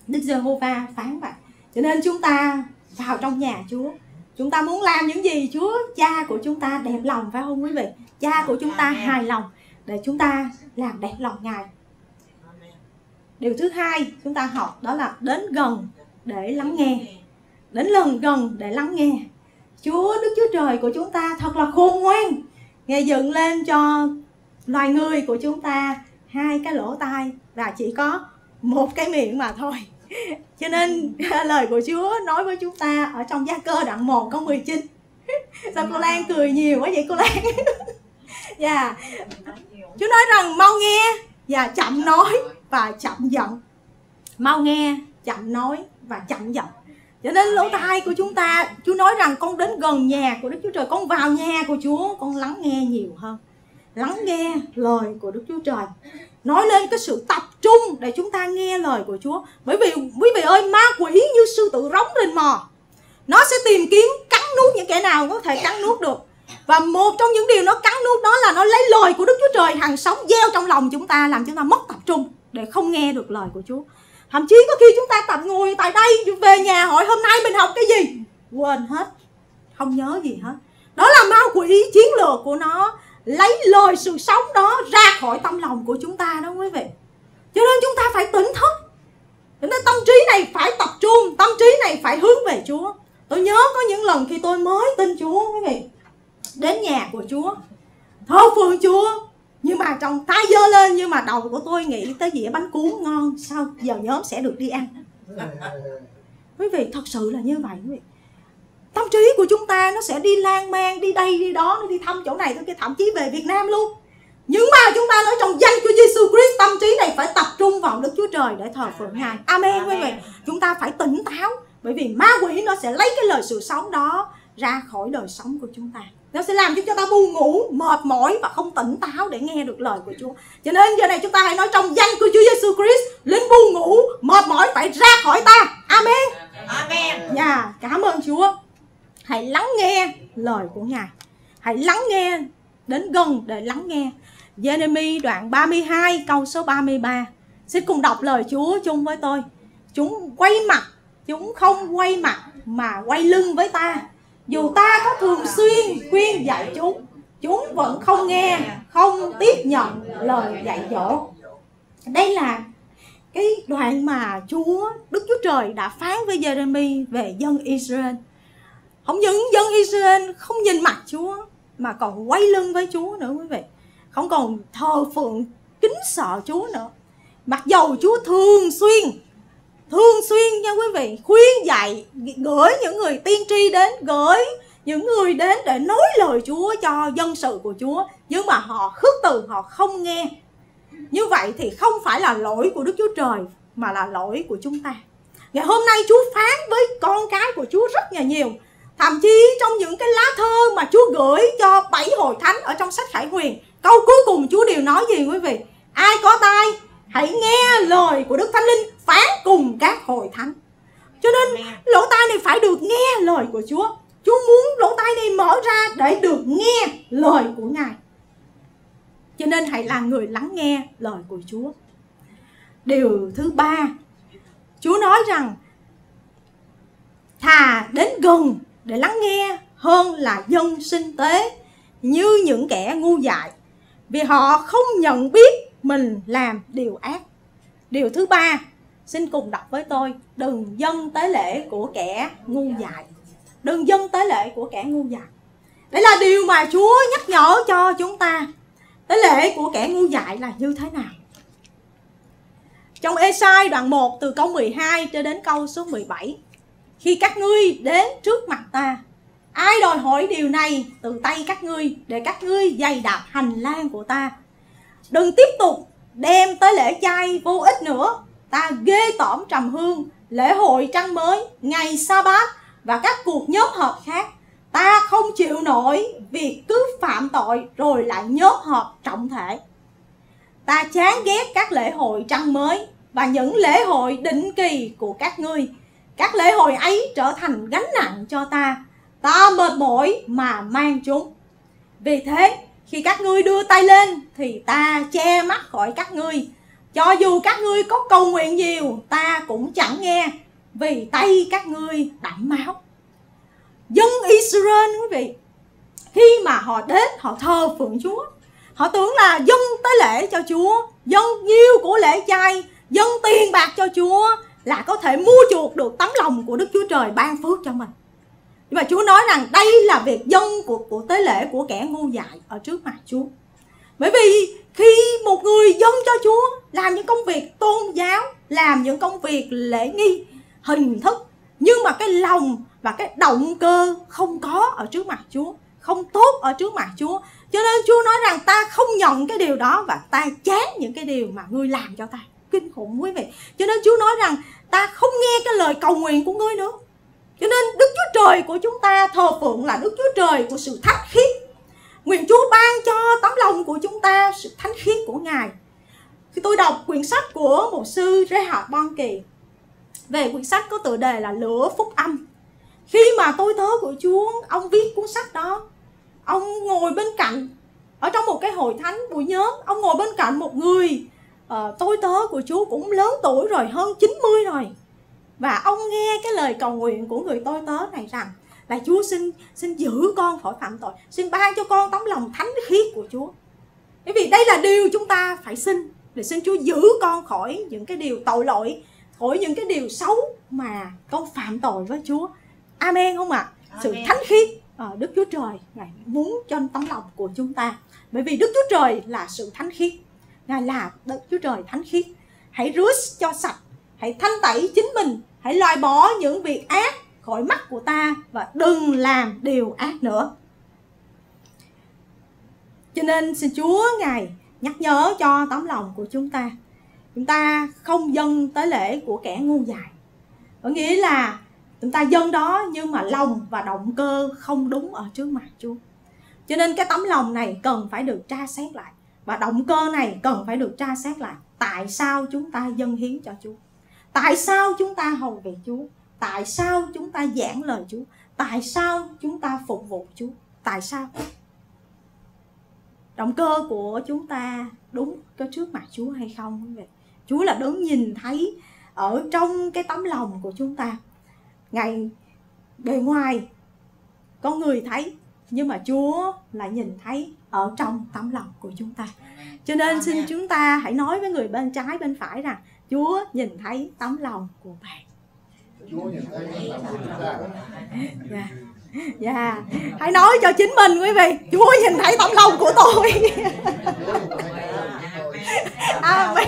Đức Giê-hô-va phán vậy. Cho nên chúng ta vào trong nhà Chúa Chúng ta muốn làm những gì? Chúa cha của chúng ta đẹp lòng phải không quý vị? Cha của chúng ta hài lòng Để chúng ta làm đẹp lòng Ngài. Điều thứ hai chúng ta học đó là đến gần để lắng nghe. Đến lần gần để lắng nghe. Chúa đức chúa trời của chúng ta thật là khôn ngoan. Ngài dựng lên cho loài người của chúng ta hai cái lỗ tai và chỉ có một cái miệng mà thôi cho nên lời của Chúa nói với chúng ta ở trong gia cơ đoạn 1 câu 19 Sao cô Lan cười nhiều quá vậy cô Lan? Dạ. Yeah. Chúa nói rằng mau nghe và chậm nói và chậm giận mau nghe chậm nói và chậm giận cho nên lỗ tai của chúng ta Chúa nói rằng con đến gần nhà của Đức Chúa Trời Con vào nhà của Chúa Con lắng nghe nhiều hơn. Lắng nghe lời của Đức Chúa Trời Nói lên cái sự tập trung Để chúng ta nghe lời của Chúa. Bởi vì, quý vị ơi, ma quỷ như sư tử rống lên mò. Nó sẽ tìm kiếm, cắn nuốt những kẻ nào có thể cắn nuốt được. Và một trong những điều nó cắn nuốt đó là Nó lấy lời của Đức Chúa Trời hàng sống gieo trong lòng chúng ta, Làm chúng ta mất tập trung để không nghe được lời của Chúa. Thậm chí có khi chúng ta tập ngồi tại đây, về nhà hỏi hôm nay mình học cái gì? Quên hết, không nhớ gì hết. Đó là ma quỷ chiến lược của nó lấy lời sự sống đó ra khỏi tâm lòng của chúng ta đó quý vị. Cho nên chúng ta phải tỉnh thức. Cho nên tâm trí này phải tập trung tâm trí này phải hướng về chúa. Tôi nhớ có những lần khi tôi mới tin chúa quý vị đến nhà của Chúa. Thờ phượng Chúa nhưng mà trong tay giơ lên nhưng mà đầu của tôi nghĩ tới dĩa bánh cuốn ngon sao giờ nhóm sẽ được đi ăn? Quý vị thật sự là như vậy quý vị tâm trí của chúng ta nó sẽ đi lan man đi đây đi đó nó đi thăm chỗ này tới kia thậm chí về Việt Nam luôn nhưng mà chúng ta nói trong danh của Giêsu Christ tâm trí này phải tập trung vào Đức Chúa Trời để thờ phượng Ngài. Amen quý vị. Chúng ta phải tỉnh táo bởi vì ma quỷ nó sẽ lấy cái lời sự sống đó ra khỏi đời sống của chúng ta. Nó sẽ làm cho chúng ta buồn ngủ, mệt mỏi và không tỉnh táo để nghe được lời của Chúa. Cho nên giờ này chúng ta hãy nói trong danh của Chúa Giêsu Christ, linh buồn ngủ, mệt mỏi phải ra khỏi ta. Amen. Amen. Dạ, yeah, cảm ơn Chúa. Hãy lắng nghe lời của Ngài. Hãy lắng nghe đến gần để lắng nghe. Jeremy đoạn 32 câu số 33. Xin cùng đọc lời Chúa chung với tôi. Chúng quay mặt, chúng không quay mặt mà quay lưng với ta. Dù ta có thường xuyên khuyên dạy chúng, chúng vẫn không nghe, không tiếp nhận lời dạy dỗ. Đây là cái đoạn mà Chúa, Đức Chúa Trời đã phán với Jeremy về dân Israel. Không những dân Israel không nhìn mặt Chúa, mà còn quay lưng với Chúa nữa quý vị. Không còn thờ phượng, kính sợ Chúa nữa. Mặc dầu Chúa thường xuyên thường xuyên nha quý vị, khuyên dạy, gửi những người tiên tri đến, gửi những người đến để nói lời Chúa cho dân sự của Chúa, nhưng mà họ khước từ, họ không nghe. Như vậy thì không phải là lỗi của Đức Chúa Trời, mà là lỗi của chúng ta. Ngày hôm nay Chúa phán với con cái của Chúa rất là nhiều thậm chí trong những cái lá thơ mà Chúa gửi cho bảy hội thánh ở trong sách Khải Huyền câu cuối cùng Chúa đều nói gì quý vị? Ai có tai hãy nghe lời của Đức Thánh Linh phán cùng các hội thánh. Cho nên lỗ tai này phải được nghe lời của Chúa. Chúa muốn lỗ tai này mở ra để được nghe lời của Ngài. Cho nên hãy là người lắng nghe lời của Chúa. Điều thứ ba Chúa nói rằng thà đến gần để lắng nghe hơn là dân sinh tế như những kẻ ngu dại. Vì họ không nhận biết mình làm điều ác. Điều thứ ba, xin cùng đọc với tôi, đừng dân tế lễ của kẻ ngu dại. Đừng dân tế lễ của kẻ ngu dại. Đây là điều mà chúa nhắc nhở cho chúng ta. Tế lễ của kẻ ngu dại là như thế nào? Trong Esai đoạn 1 từ câu 12 cho đến câu số 17 khi các ngươi đến trước mặt ta Ai đòi hỏi điều này từ tay các ngươi để các ngươi dày đạp hành lang của ta. Đừng tiếp tục đem tới lễ chay vô ích nữa. Ta ghê tởm trầm hương, lễ hội trăng mới, ngày sa bát và các cuộc nhóm họp khác. Ta không chịu nổi việc cứ phạm tội rồi lại nhóm họp trọng thể. Ta chán ghét các lễ hội trăng mới và những lễ hội định kỳ của các ngươi. Các lễ hội ấy trở thành gánh nặng cho ta. Ta mệt mỏi mà mang chúng. Vì thế, khi các ngươi đưa tay lên, thì ta che mắt khỏi các ngươi. Cho dù các ngươi có cầu nguyện nhiều, ta cũng chẳng nghe. Vì tay các ngươi đẫm máu. Dân Israel, quý vị, khi mà họ đến, họ thờ phượng Chúa. Họ tưởng là dân tới lễ cho Chúa, dân nhiêu của lễ chay, dân tiền bạc cho Chúa là có thể mua chuộc được tấm lòng của Đức Chúa Trời ban phước cho mình. Nhưng mà Chúa nói rằng đây là việc dân của của tế lễ của kẻ ngu dại ở trước mặt Chúa. Bởi vì khi một người dân cho Chúa làm những công việc tôn giáo, làm những công việc lễ nghi, hình thức, nhưng mà cái lòng và cái động cơ không có ở trước mặt Chúa, không tốt ở trước mặt Chúa. Cho nên Chúa nói rằng ta không nhận cái điều đó và ta chán những cái điều mà ngươi làm cho ta. Kinh khủng quý vị. Cho nên Chúa nói rằng ta không nghe cái lời cầu nguyện của ngươi nữa cho nên Đức Chúa Trời của chúng ta thờ phượng là Đức Chúa Trời của sự thánh khiết. Nguyện Chúa ban cho tấm lòng của chúng ta sự thánh khiết của Ngài. Khi tôi đọc quyển sách của một sư Bon Bonke về quyển sách có tựa đề là Lửa Phúc Âm. Khi mà tôi tớ của Chúa, ông viết cuốn sách đó, ông ngồi bên cạnh ở trong một cái hội thánh buổi nhóm, ông ngồi bên cạnh một người uh, tôi tớ của Chúa cũng lớn tuổi rồi, hơn 90 rồi. Và ông nghe cái lời cầu nguyện của người tôi tớ này rằng là Chúa xin xin giữ con khỏi phạm tội xin ban cho con tấm lòng thánh khiết của Chúa. Bởi vì đây là điều chúng ta phải xin để xin Chúa giữ con khỏi những cái điều tội lỗi khỏi những cái điều xấu mà con phạm tội với Chúa. Amen không ạ? À? sự thánh khiết ờ, Đức Chúa Trời Ngài muốn cho tấm lòng của chúng ta. Bởi vì Đức Chúa Trời là sự thánh khiết Ngài là Đức Chúa Trời thánh khiết. Hãy rửa cho sạch, hãy thanh tẩy chính mình, hãy loại bỏ những việc ác khỏi mắt của ta và đừng làm điều ác nữa. Cho nên xin Chúa Ngài nhắc nhớ cho tấm lòng của chúng ta. Chúng ta không dâng tới lễ của kẻ ngu dại. Có nghĩa là chúng ta dâng đó nhưng mà lòng và động cơ không đúng ở trước mặt Chúa. Cho nên cái tấm lòng này cần phải được tra xét lại và động cơ này cần phải được tra xét lại. Tại sao chúng ta dâng hiến cho Chúa? Tại sao chúng ta hầu về Chúa? Tại sao chúng ta giảng lời Chúa? Tại sao chúng ta phục vụ Chúa? Tại sao? Động cơ của chúng ta đúng có trước mặt Chúa hay không? Quý vị Chúa là đứng nhìn thấy ở trong cái tấm lòng của chúng ta. Ngày bề ngoài, có người thấy, nhưng mà Chúa là nhìn thấy ở trong tấm lòng của chúng ta. Cho nên xin chúng ta hãy nói với người bên trái bên phải rằng Chúa nhìn thấy tấm lòng của bạn. Chúa nhìn thấy tấm lòng của chúng ta. Dạ. Dạ. Hãy nói cho chính mình quý vị Chúa nhìn thấy tấm lòng của tôi. Amen.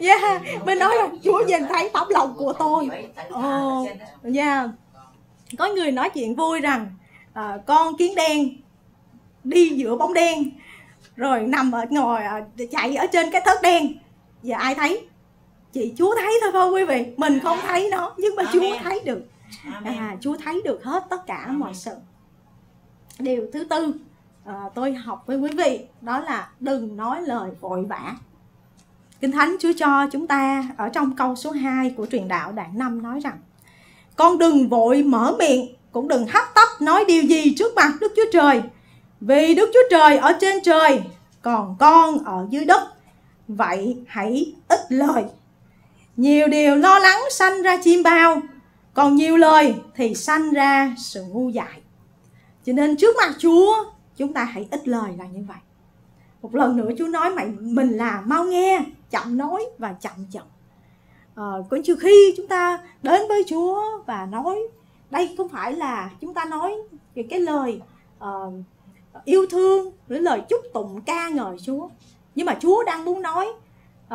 Yeah mình nói là Chúa nhìn thấy tấm lòng của tôi. Ồ. Oh, yeah có người nói chuyện vui rằng à, con kiến đen đi giữa bóng đen rồi nằm ở ngồi chạy ở trên cái thớt đen. Giờ ai thấy? Chị chúa thấy thôi thôi quý vị? Mình không thấy nó nhưng mà chúa thấy được. À, chúa thấy được hết tất cả mọi sự. Điều thứ tư à, tôi học với quý vị đó là đừng nói lời vội vã. Kinh Thánh Chúa cho chúng ta ở trong câu số 2 của truyền đạo đoạn 5 nói rằng Con đừng vội mở miệng, cũng đừng hấp tấp nói điều gì trước mặt Đức Chúa Trời. Vì Đức Chúa Trời ở trên trời, còn con ở dưới đất. Vậy hãy ít lời. Nhiều điều lo lắng sanh ra chim bao, còn nhiều lời thì sanh ra sự ngu dại. Cho nên trước mặt Chúa, chúng ta hãy ít lời là như vậy một lần nữa Chúa nói mày mình là mau nghe chậm nói và chậm chậm à, ờ, có nhiều khi chúng ta đến với Chúa và nói đây không phải là chúng ta nói về cái lời uh, yêu thương với lời chúc tụng ca ngợi Chúa. Nhưng mà Chúa đang muốn nói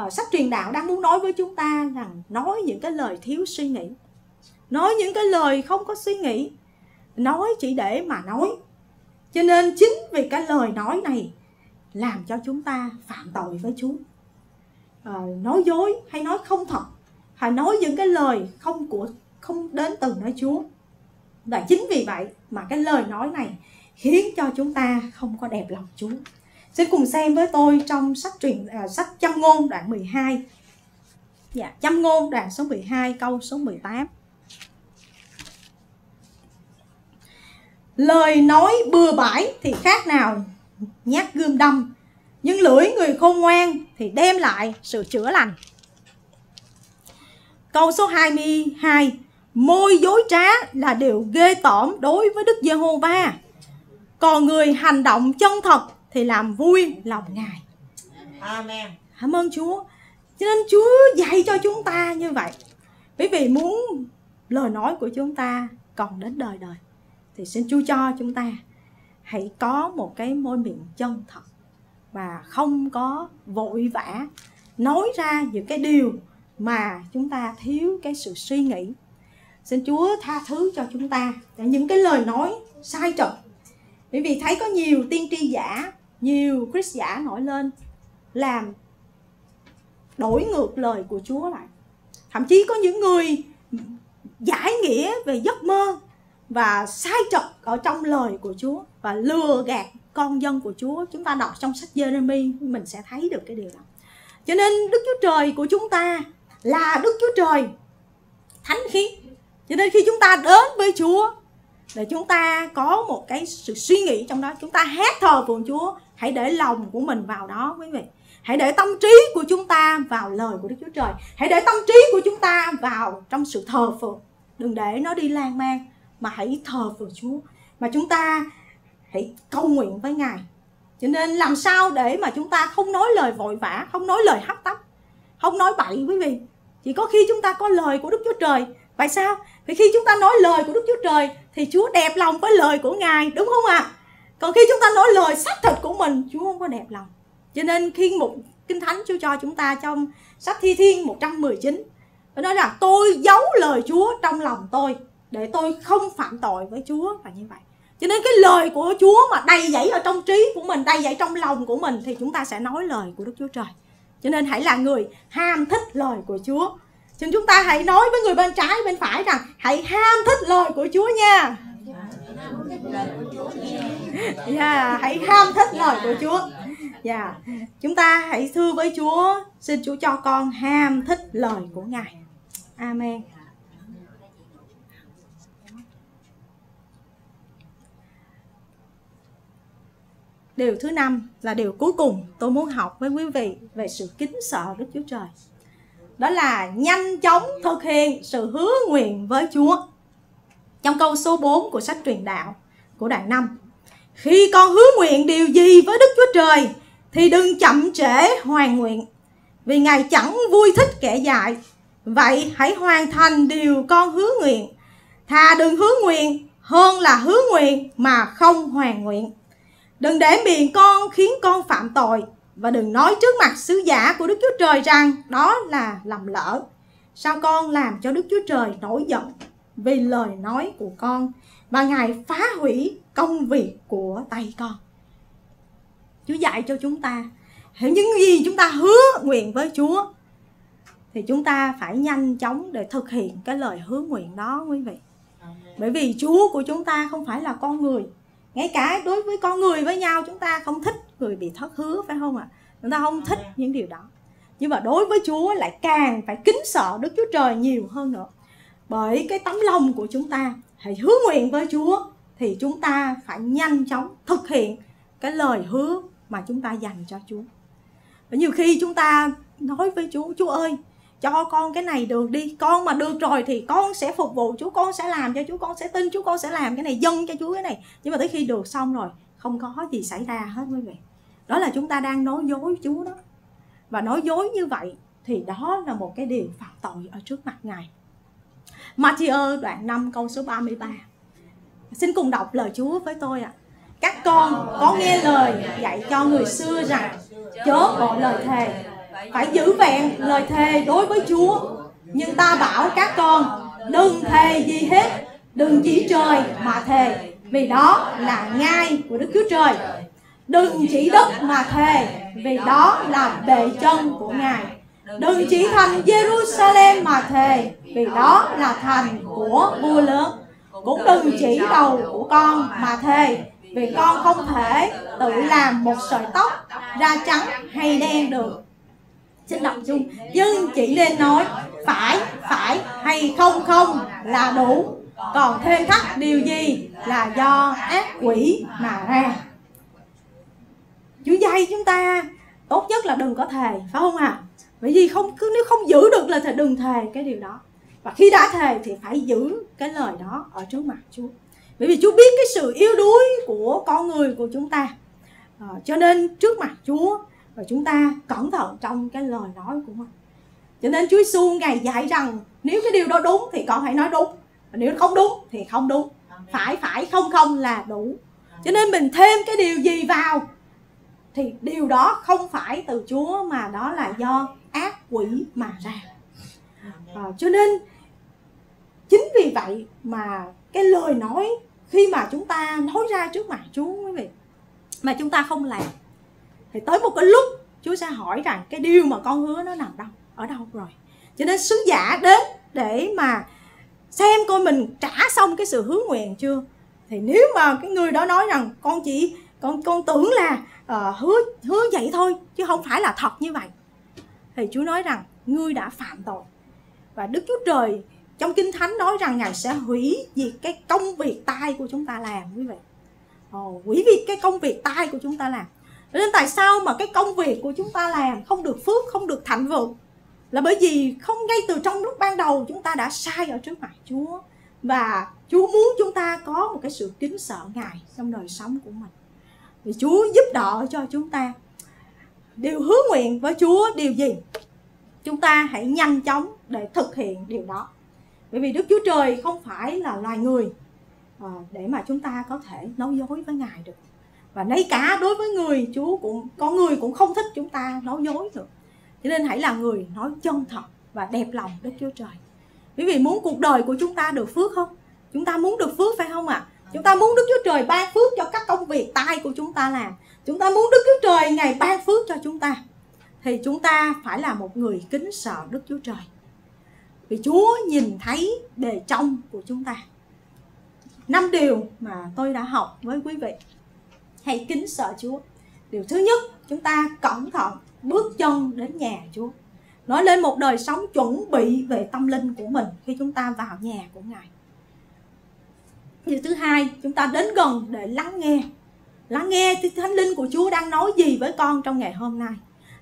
uh, sách truyền đạo đang muốn nói với chúng ta rằng nói những cái lời thiếu suy nghĩ. Nói những cái lời không có suy nghĩ. Nói chỉ để mà nói. Cho nên chính vì cái lời nói này làm cho chúng ta phạm tội với Chúa. Uh, nói dối hay nói không thật hay nói những cái lời không của không đến từ nơi Chúa. Và chính vì vậy mà cái lời nói này khiến cho chúng ta không có đẹp lòng Chúa. Xin cùng xem với tôi trong sách truyền à, sách châm ngôn đoạn 12 dạ châm ngôn đoạn số 12 câu số 18 lời nói bừa bãi thì khác nào nhát gươm đâm nhưng lưỡi người khôn ngoan thì đem lại sự chữa lành. Câu số 22 môi dối trá là điều ghê tởm đối với Đức Giê-hô-va còn người hành động chân thật thì làm vui lòng Ngài. Amen. Cảm ơn Chúa. Cho nên Chúa dạy cho chúng ta như vậy. Bởi vì muốn lời nói của chúng ta còn đến đời đời thì xin Chúa cho chúng ta hãy có một cái môi miệng chân thật và không có vội vã nói ra những cái điều mà chúng ta thiếu cái sự suy nghĩ. Xin chúa tha thứ cho chúng ta. Những cái lời nói sai trật bởi vì thấy có nhiều tiên tri giả, nhiều Chris giả nổi lên làm đổi ngược lời của Chúa lại. Thậm chí có những người giải nghĩa về giấc mơ và sai trật ở trong lời của Chúa và lừa gạt con dân của Chúa. Chúng ta đọc trong sách Jeremy mình sẽ thấy được cái điều đó. Cho nên Đức Chúa Trời của chúng ta là Đức Chúa Trời thánh khiết. Cho nên khi chúng ta đến với Chúa để chúng ta có một cái sự suy nghĩ trong đó. Chúng ta hát thờ phượng Chúa. Hãy để lòng của mình vào đó, quý vị. Hãy để tâm trí của chúng ta vào lời của Đức Chúa Trời. Hãy để tâm trí của chúng ta vào trong sự thờ phượng. Đừng để nó đi lan man, mà hãy thờ phượng Chúa. Mà chúng ta hãy cầu nguyện với Ngài. Cho nên làm sao để mà chúng ta không nói lời vội vã, không nói lời hấp tấp, không nói bậy, quý vị? Chỉ có khi chúng ta có lời của Đức Chúa Trời Vậy sao? Vì khi chúng ta nói lời của Đức Chúa Trời thì Chúa đẹp lòng với lời của Ngài, đúng không ạ? À? Còn khi chúng ta nói lời xác thực của mình, Chúa không có đẹp lòng. Cho nên khi một Kinh Thánh Chúa cho chúng ta trong sách Thi Thiên 119 Nó nói là tôi giấu lời Chúa trong lòng tôi để tôi không phạm tội với Chúa và như vậy. Cho nên cái lời của Chúa mà đầy dẫy ở trong trí của mình, đầy dẫy trong lòng của mình thì chúng ta sẽ nói lời của Đức Chúa Trời. Cho nên hãy là người ham thích lời của Chúa. Cho chúng ta hãy nói với người bên trái bên phải rằng hãy ham thích lời của Chúa nha. Yeah, hãy ham thích lời của Chúa. Dạ, yeah. chúng ta hãy thưa với Chúa, xin Chúa cho con ham thích lời của Ngài. Amen. Điều thứ năm là điều cuối cùng tôi muốn học với quý vị về sự kính sợ Đức Chúa Trời. Đó là nhanh chóng thực hiện sự hứa nguyện với Chúa. Trong câu số 4 của sách truyền đạo của đoạn 5. Khi con hứa nguyện điều gì với Đức Chúa Trời thì đừng chậm trễ hoàn nguyện. Vì Ngài chẳng vui thích kẻ dại. Vậy hãy hoàn thành điều con hứa nguyện. Thà đừng hứa nguyện hơn là hứa nguyện mà không hoàn nguyện. Đừng để miệng con khiến con phạm tội và đừng nói trước mặt sứ giả của Đức Chúa Trời rằng đó là lầm lỡ. Sao con làm cho Đức Chúa Trời nổi giận vì lời nói của con và Ngài phá hủy công việc của tay con. Chúa dạy cho chúng ta những gì chúng ta hứa nguyện với Chúa thì chúng ta phải nhanh chóng để thực hiện cái lời hứa nguyện đó quý vị. Bởi vì Chúa của chúng ta không phải là con người ngay cả đối với con người với nhau chúng ta không thích người bị thất hứa phải không ạ? À? chúng ta không thích những điều đó. Nhưng mà đối với chúa lại càng phải kính sợ đức chúa trời nhiều hơn nữa. Bởi cái tấm lòng của chúng ta hãy hứa nguyện với chúa thì chúng ta phải nhanh chóng thực hiện cái lời hứa mà chúng ta dành cho chúa. Và nhiều khi chúng ta nói với chúa chúa ơi cho con cái này được đi con mà được rồi thì con sẽ phục vụ chú con sẽ làm cho chú con sẽ tin chú con sẽ làm cái này dâng cho chú cái này. Nhưng mà tới khi được xong rồi không có gì xảy ra hết quý vị đó là chúng ta đang nói dối Chúa đó và nói dối như vậy thì đó là một cái điều phạm tội ở trước mặt ngài Matthew đoạn 5 câu số 33 Xin cùng đọc lời Chúa với tôi ạ à. Các con có nghe lời dạy cho người xưa rằng Chớ bỏ lời thề phải giữ vẹn lời thề đối với Chúa. Nhưng ta bảo các con đừng thề gì hết, đừng chỉ trời mà thề, vì đó là ngai của Đức Chúa Trời. Đừng chỉ đất mà thề, vì đó là bề chân của Ngài. Đừng chỉ thành Jerusalem mà thề, vì đó là thành của vua lớn. Cũng đừng chỉ đầu của con mà thề, vì con không thể tự làm một sợi tóc ra trắng hay đen được. xin đọc chung. nhưng chỉ nên nói phải phải hay không không là đủ. Còn thêm thắt điều gì là do ác quỷ mà ra Chúa dạy chúng ta. Tốt nhất là đừng có thề phải không ạ? À? bởi vì không cứ nếu không giữ được là thì đừng thề cái điều đó. Và khi đã thề thì phải giữ cái lời đó ở trước mặt Chúa. Bởi vì Chúa biết cái sự yếu đuối của con người của chúng ta. À, cho nên trước mặt Chúa và chúng ta cẩn thận trong cái lời nói của mình. Cho nên Chúa Giêsu ngày dạy rằng nếu cái điều đó đúng thì con hãy nói đúng. Và nếu không đúng thì không đúng. Phải phải không không là đủ. Cho nên mình thêm cái điều gì vào thì điều đó không phải từ Chúa mà đó là do ác quỷ mà ra. À, cho nên chính vì vậy mà cái lời nói khi mà chúng ta nói ra trước mặt Chúa quý vị mà chúng ta không làm thì tới một cái lúc Chúa sẽ hỏi rằng cái điều mà con hứa nó nằm đâu? Ở đâu rồi? Cho nên sứ giả đến để mà xem coi mình trả xong cái sự hứa nguyện chưa? Thì nếu mà cái người đó nói rằng con chỉ con con tưởng là uh, hứa hứa vậy thôi chứ không phải là thật như vậy. Thì Chúa nói rằng ngươi đã phạm tội. Và Đức Chúa Trời trong Kinh Thánh nói rằng Ngài sẽ hủy diệt cái công việc tay của chúng ta làm quý vị. Ồ, hủy diệt cái công việc tay của chúng ta làm. Nên tại sao mà cái công việc của chúng ta làm không được phước không được thạnh vượng? Là bởi vì không ngay từ trong lúc ban đầu chúng ta đã sai ở trước mặt Chúa. Và Chúa muốn chúng ta có một cái sự kính sợ Ngài trong đời sống của mình thì Chúa giúp đỡ cho chúng ta. Điều hứa nguyện với Chúa điều gì? Chúng ta hãy nhanh chóng để thực hiện điều đó. Bởi vì Đức Chúa Trời không phải là loài người à, để mà chúng ta có thể nói dối với Ngài được. Và ngay cả đối với người, Chúa cũng, có người cũng không thích chúng ta nói dối được. Cho nên hãy là người nói chân thật và đẹp lòng Đức Chúa Trời. Bởi vì muốn cuộc đời của chúng ta được phước không? Chúng ta muốn được phước phải không ạ? à? Chúng ta muốn Đức Chúa Trời ban phước cho các công việc tay của chúng ta làm. Chúng ta muốn Đức Chúa Trời ngày ban phước cho chúng ta. Thì chúng ta phải là một người kính sợ Đức Chúa Trời. Vì Chúa nhìn thấy bề trong của chúng ta. Năm điều mà tôi đã học với quý vị. Hãy kính sợ Chúa. Điều thứ nhất, chúng ta cẩn thận bước chân đến nhà Chúa. Nói lên một đời sống chuẩn bị về tâm linh của mình khi chúng ta vào nhà của Ngài điều thứ hai, chúng ta đến gần để lắng nghe. Lắng nghe thì thánh linh của Chúa đang nói gì với con trong ngày hôm nay?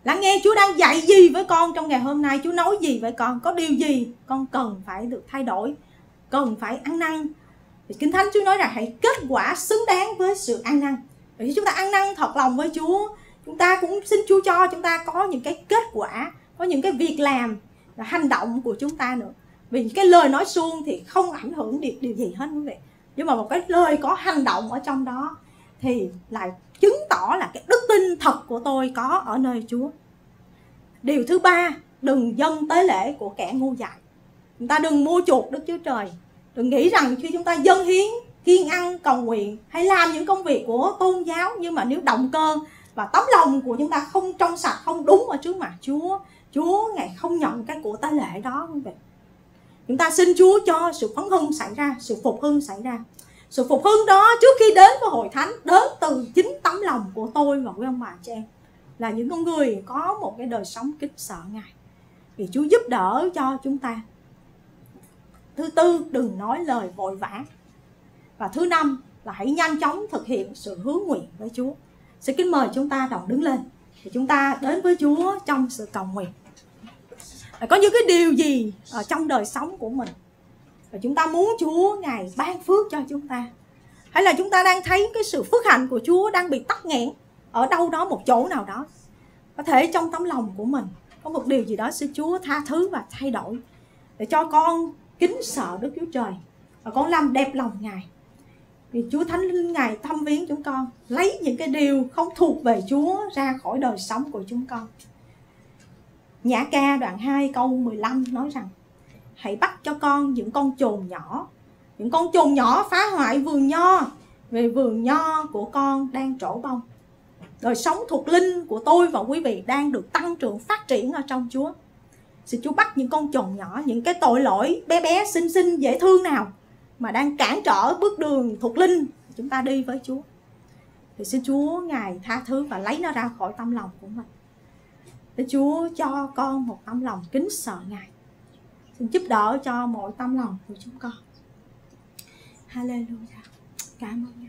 Lắng nghe Chúa đang dạy gì với con trong ngày hôm nay? Chúa nói gì với con? Có điều gì con cần phải được thay đổi? Cần phải ăn năn? Thì kinh thánh Chúa nói rằng hãy kết quả xứng đáng với sự ăn năn. Để chúng ta ăn năn thật lòng với Chúa, chúng ta cũng xin Chúa cho chúng ta có những cái kết quả, có những cái việc làm và hành động của chúng ta nữa. Vì cái lời nói suông thì không ảnh hưởng được điều gì hết quý vị nhưng mà một cái lời có hành động ở trong đó thì lại chứng tỏ là cái đức tin thật của tôi có ở nơi Chúa. Điều thứ ba, đừng dâng tế lễ của kẻ ngu dại. Chúng ta đừng mua chuộc Đức Chúa Trời. Đừng nghĩ rằng khi chúng ta dâng hiến kiên ăn, cầu nguyện hay làm những công việc của tôn giáo, nhưng mà nếu động cơ và tấm lòng của chúng ta không trong sạch, không đúng ở trước mặt Chúa Chúa ngài không nhận cái của tế lễ đó, không chúng ta xin Chúa cho sự phấn hưng xảy ra, sự phục hưng xảy ra. Sự phục hưng đó trước khi đến với hội thánh, đến từ chính tấm lòng của tôi và quý ông bà chị em, là những con người có một cái đời sống kính sợ ngài. Vì Chúa giúp đỡ cho chúng ta. Thứ tư, đừng nói lời vội vã. Và thứ năm là hãy nhanh chóng thực hiện sự hứa nguyện với Chúa. Xin kính mời chúng ta đồng đứng lên. Để chúng ta đến với Chúa trong sự cầu nguyện có những cái điều gì ở trong đời sống của mình? Và chúng ta muốn Chúa ngài ban phước cho chúng ta. Hay là chúng ta đang thấy cái sự phước hạnh của Chúa đang bị tắc nghẽn ở đâu đó một chỗ nào đó? Có thể trong tấm lòng của mình, có một điều gì đó xin Chúa tha thứ và thay đổi để cho con kính sợ Đức Chúa Trời và con làm đẹp lòng Ngài. Vì Chúa Thánh Linh Ngài thăm viếng chúng con, lấy những cái điều không thuộc về Chúa ra khỏi đời sống của chúng con. Nhã ca đoạn 2 câu 15 nói rằng, Hãy bắt cho con những con trồn nhỏ. Những con trồn nhỏ phá hoại vườn nho Về vườn nho của con đang trổ bông. Đời sống thuộc linh của tôi và quý vị đang được tăng trưởng phát triển ở trong Chúa. Xin Chúa bắt những con trồn nhỏ, Những cái tội lỗi bé bé xinh xinh dễ thương nào Mà đang cản trở bước đường thuộc linh, Chúng ta đi với Chúa. Thì xin Chúa, Ngài tha thứ và lấy nó ra khỏi tâm lòng của mình để Chúa cho con một tâm lòng kính sợ Ngài. Xin giúp đỡ cho mọi tâm lòng của chúng con. Hallelujah. Cảm ơn Ngài.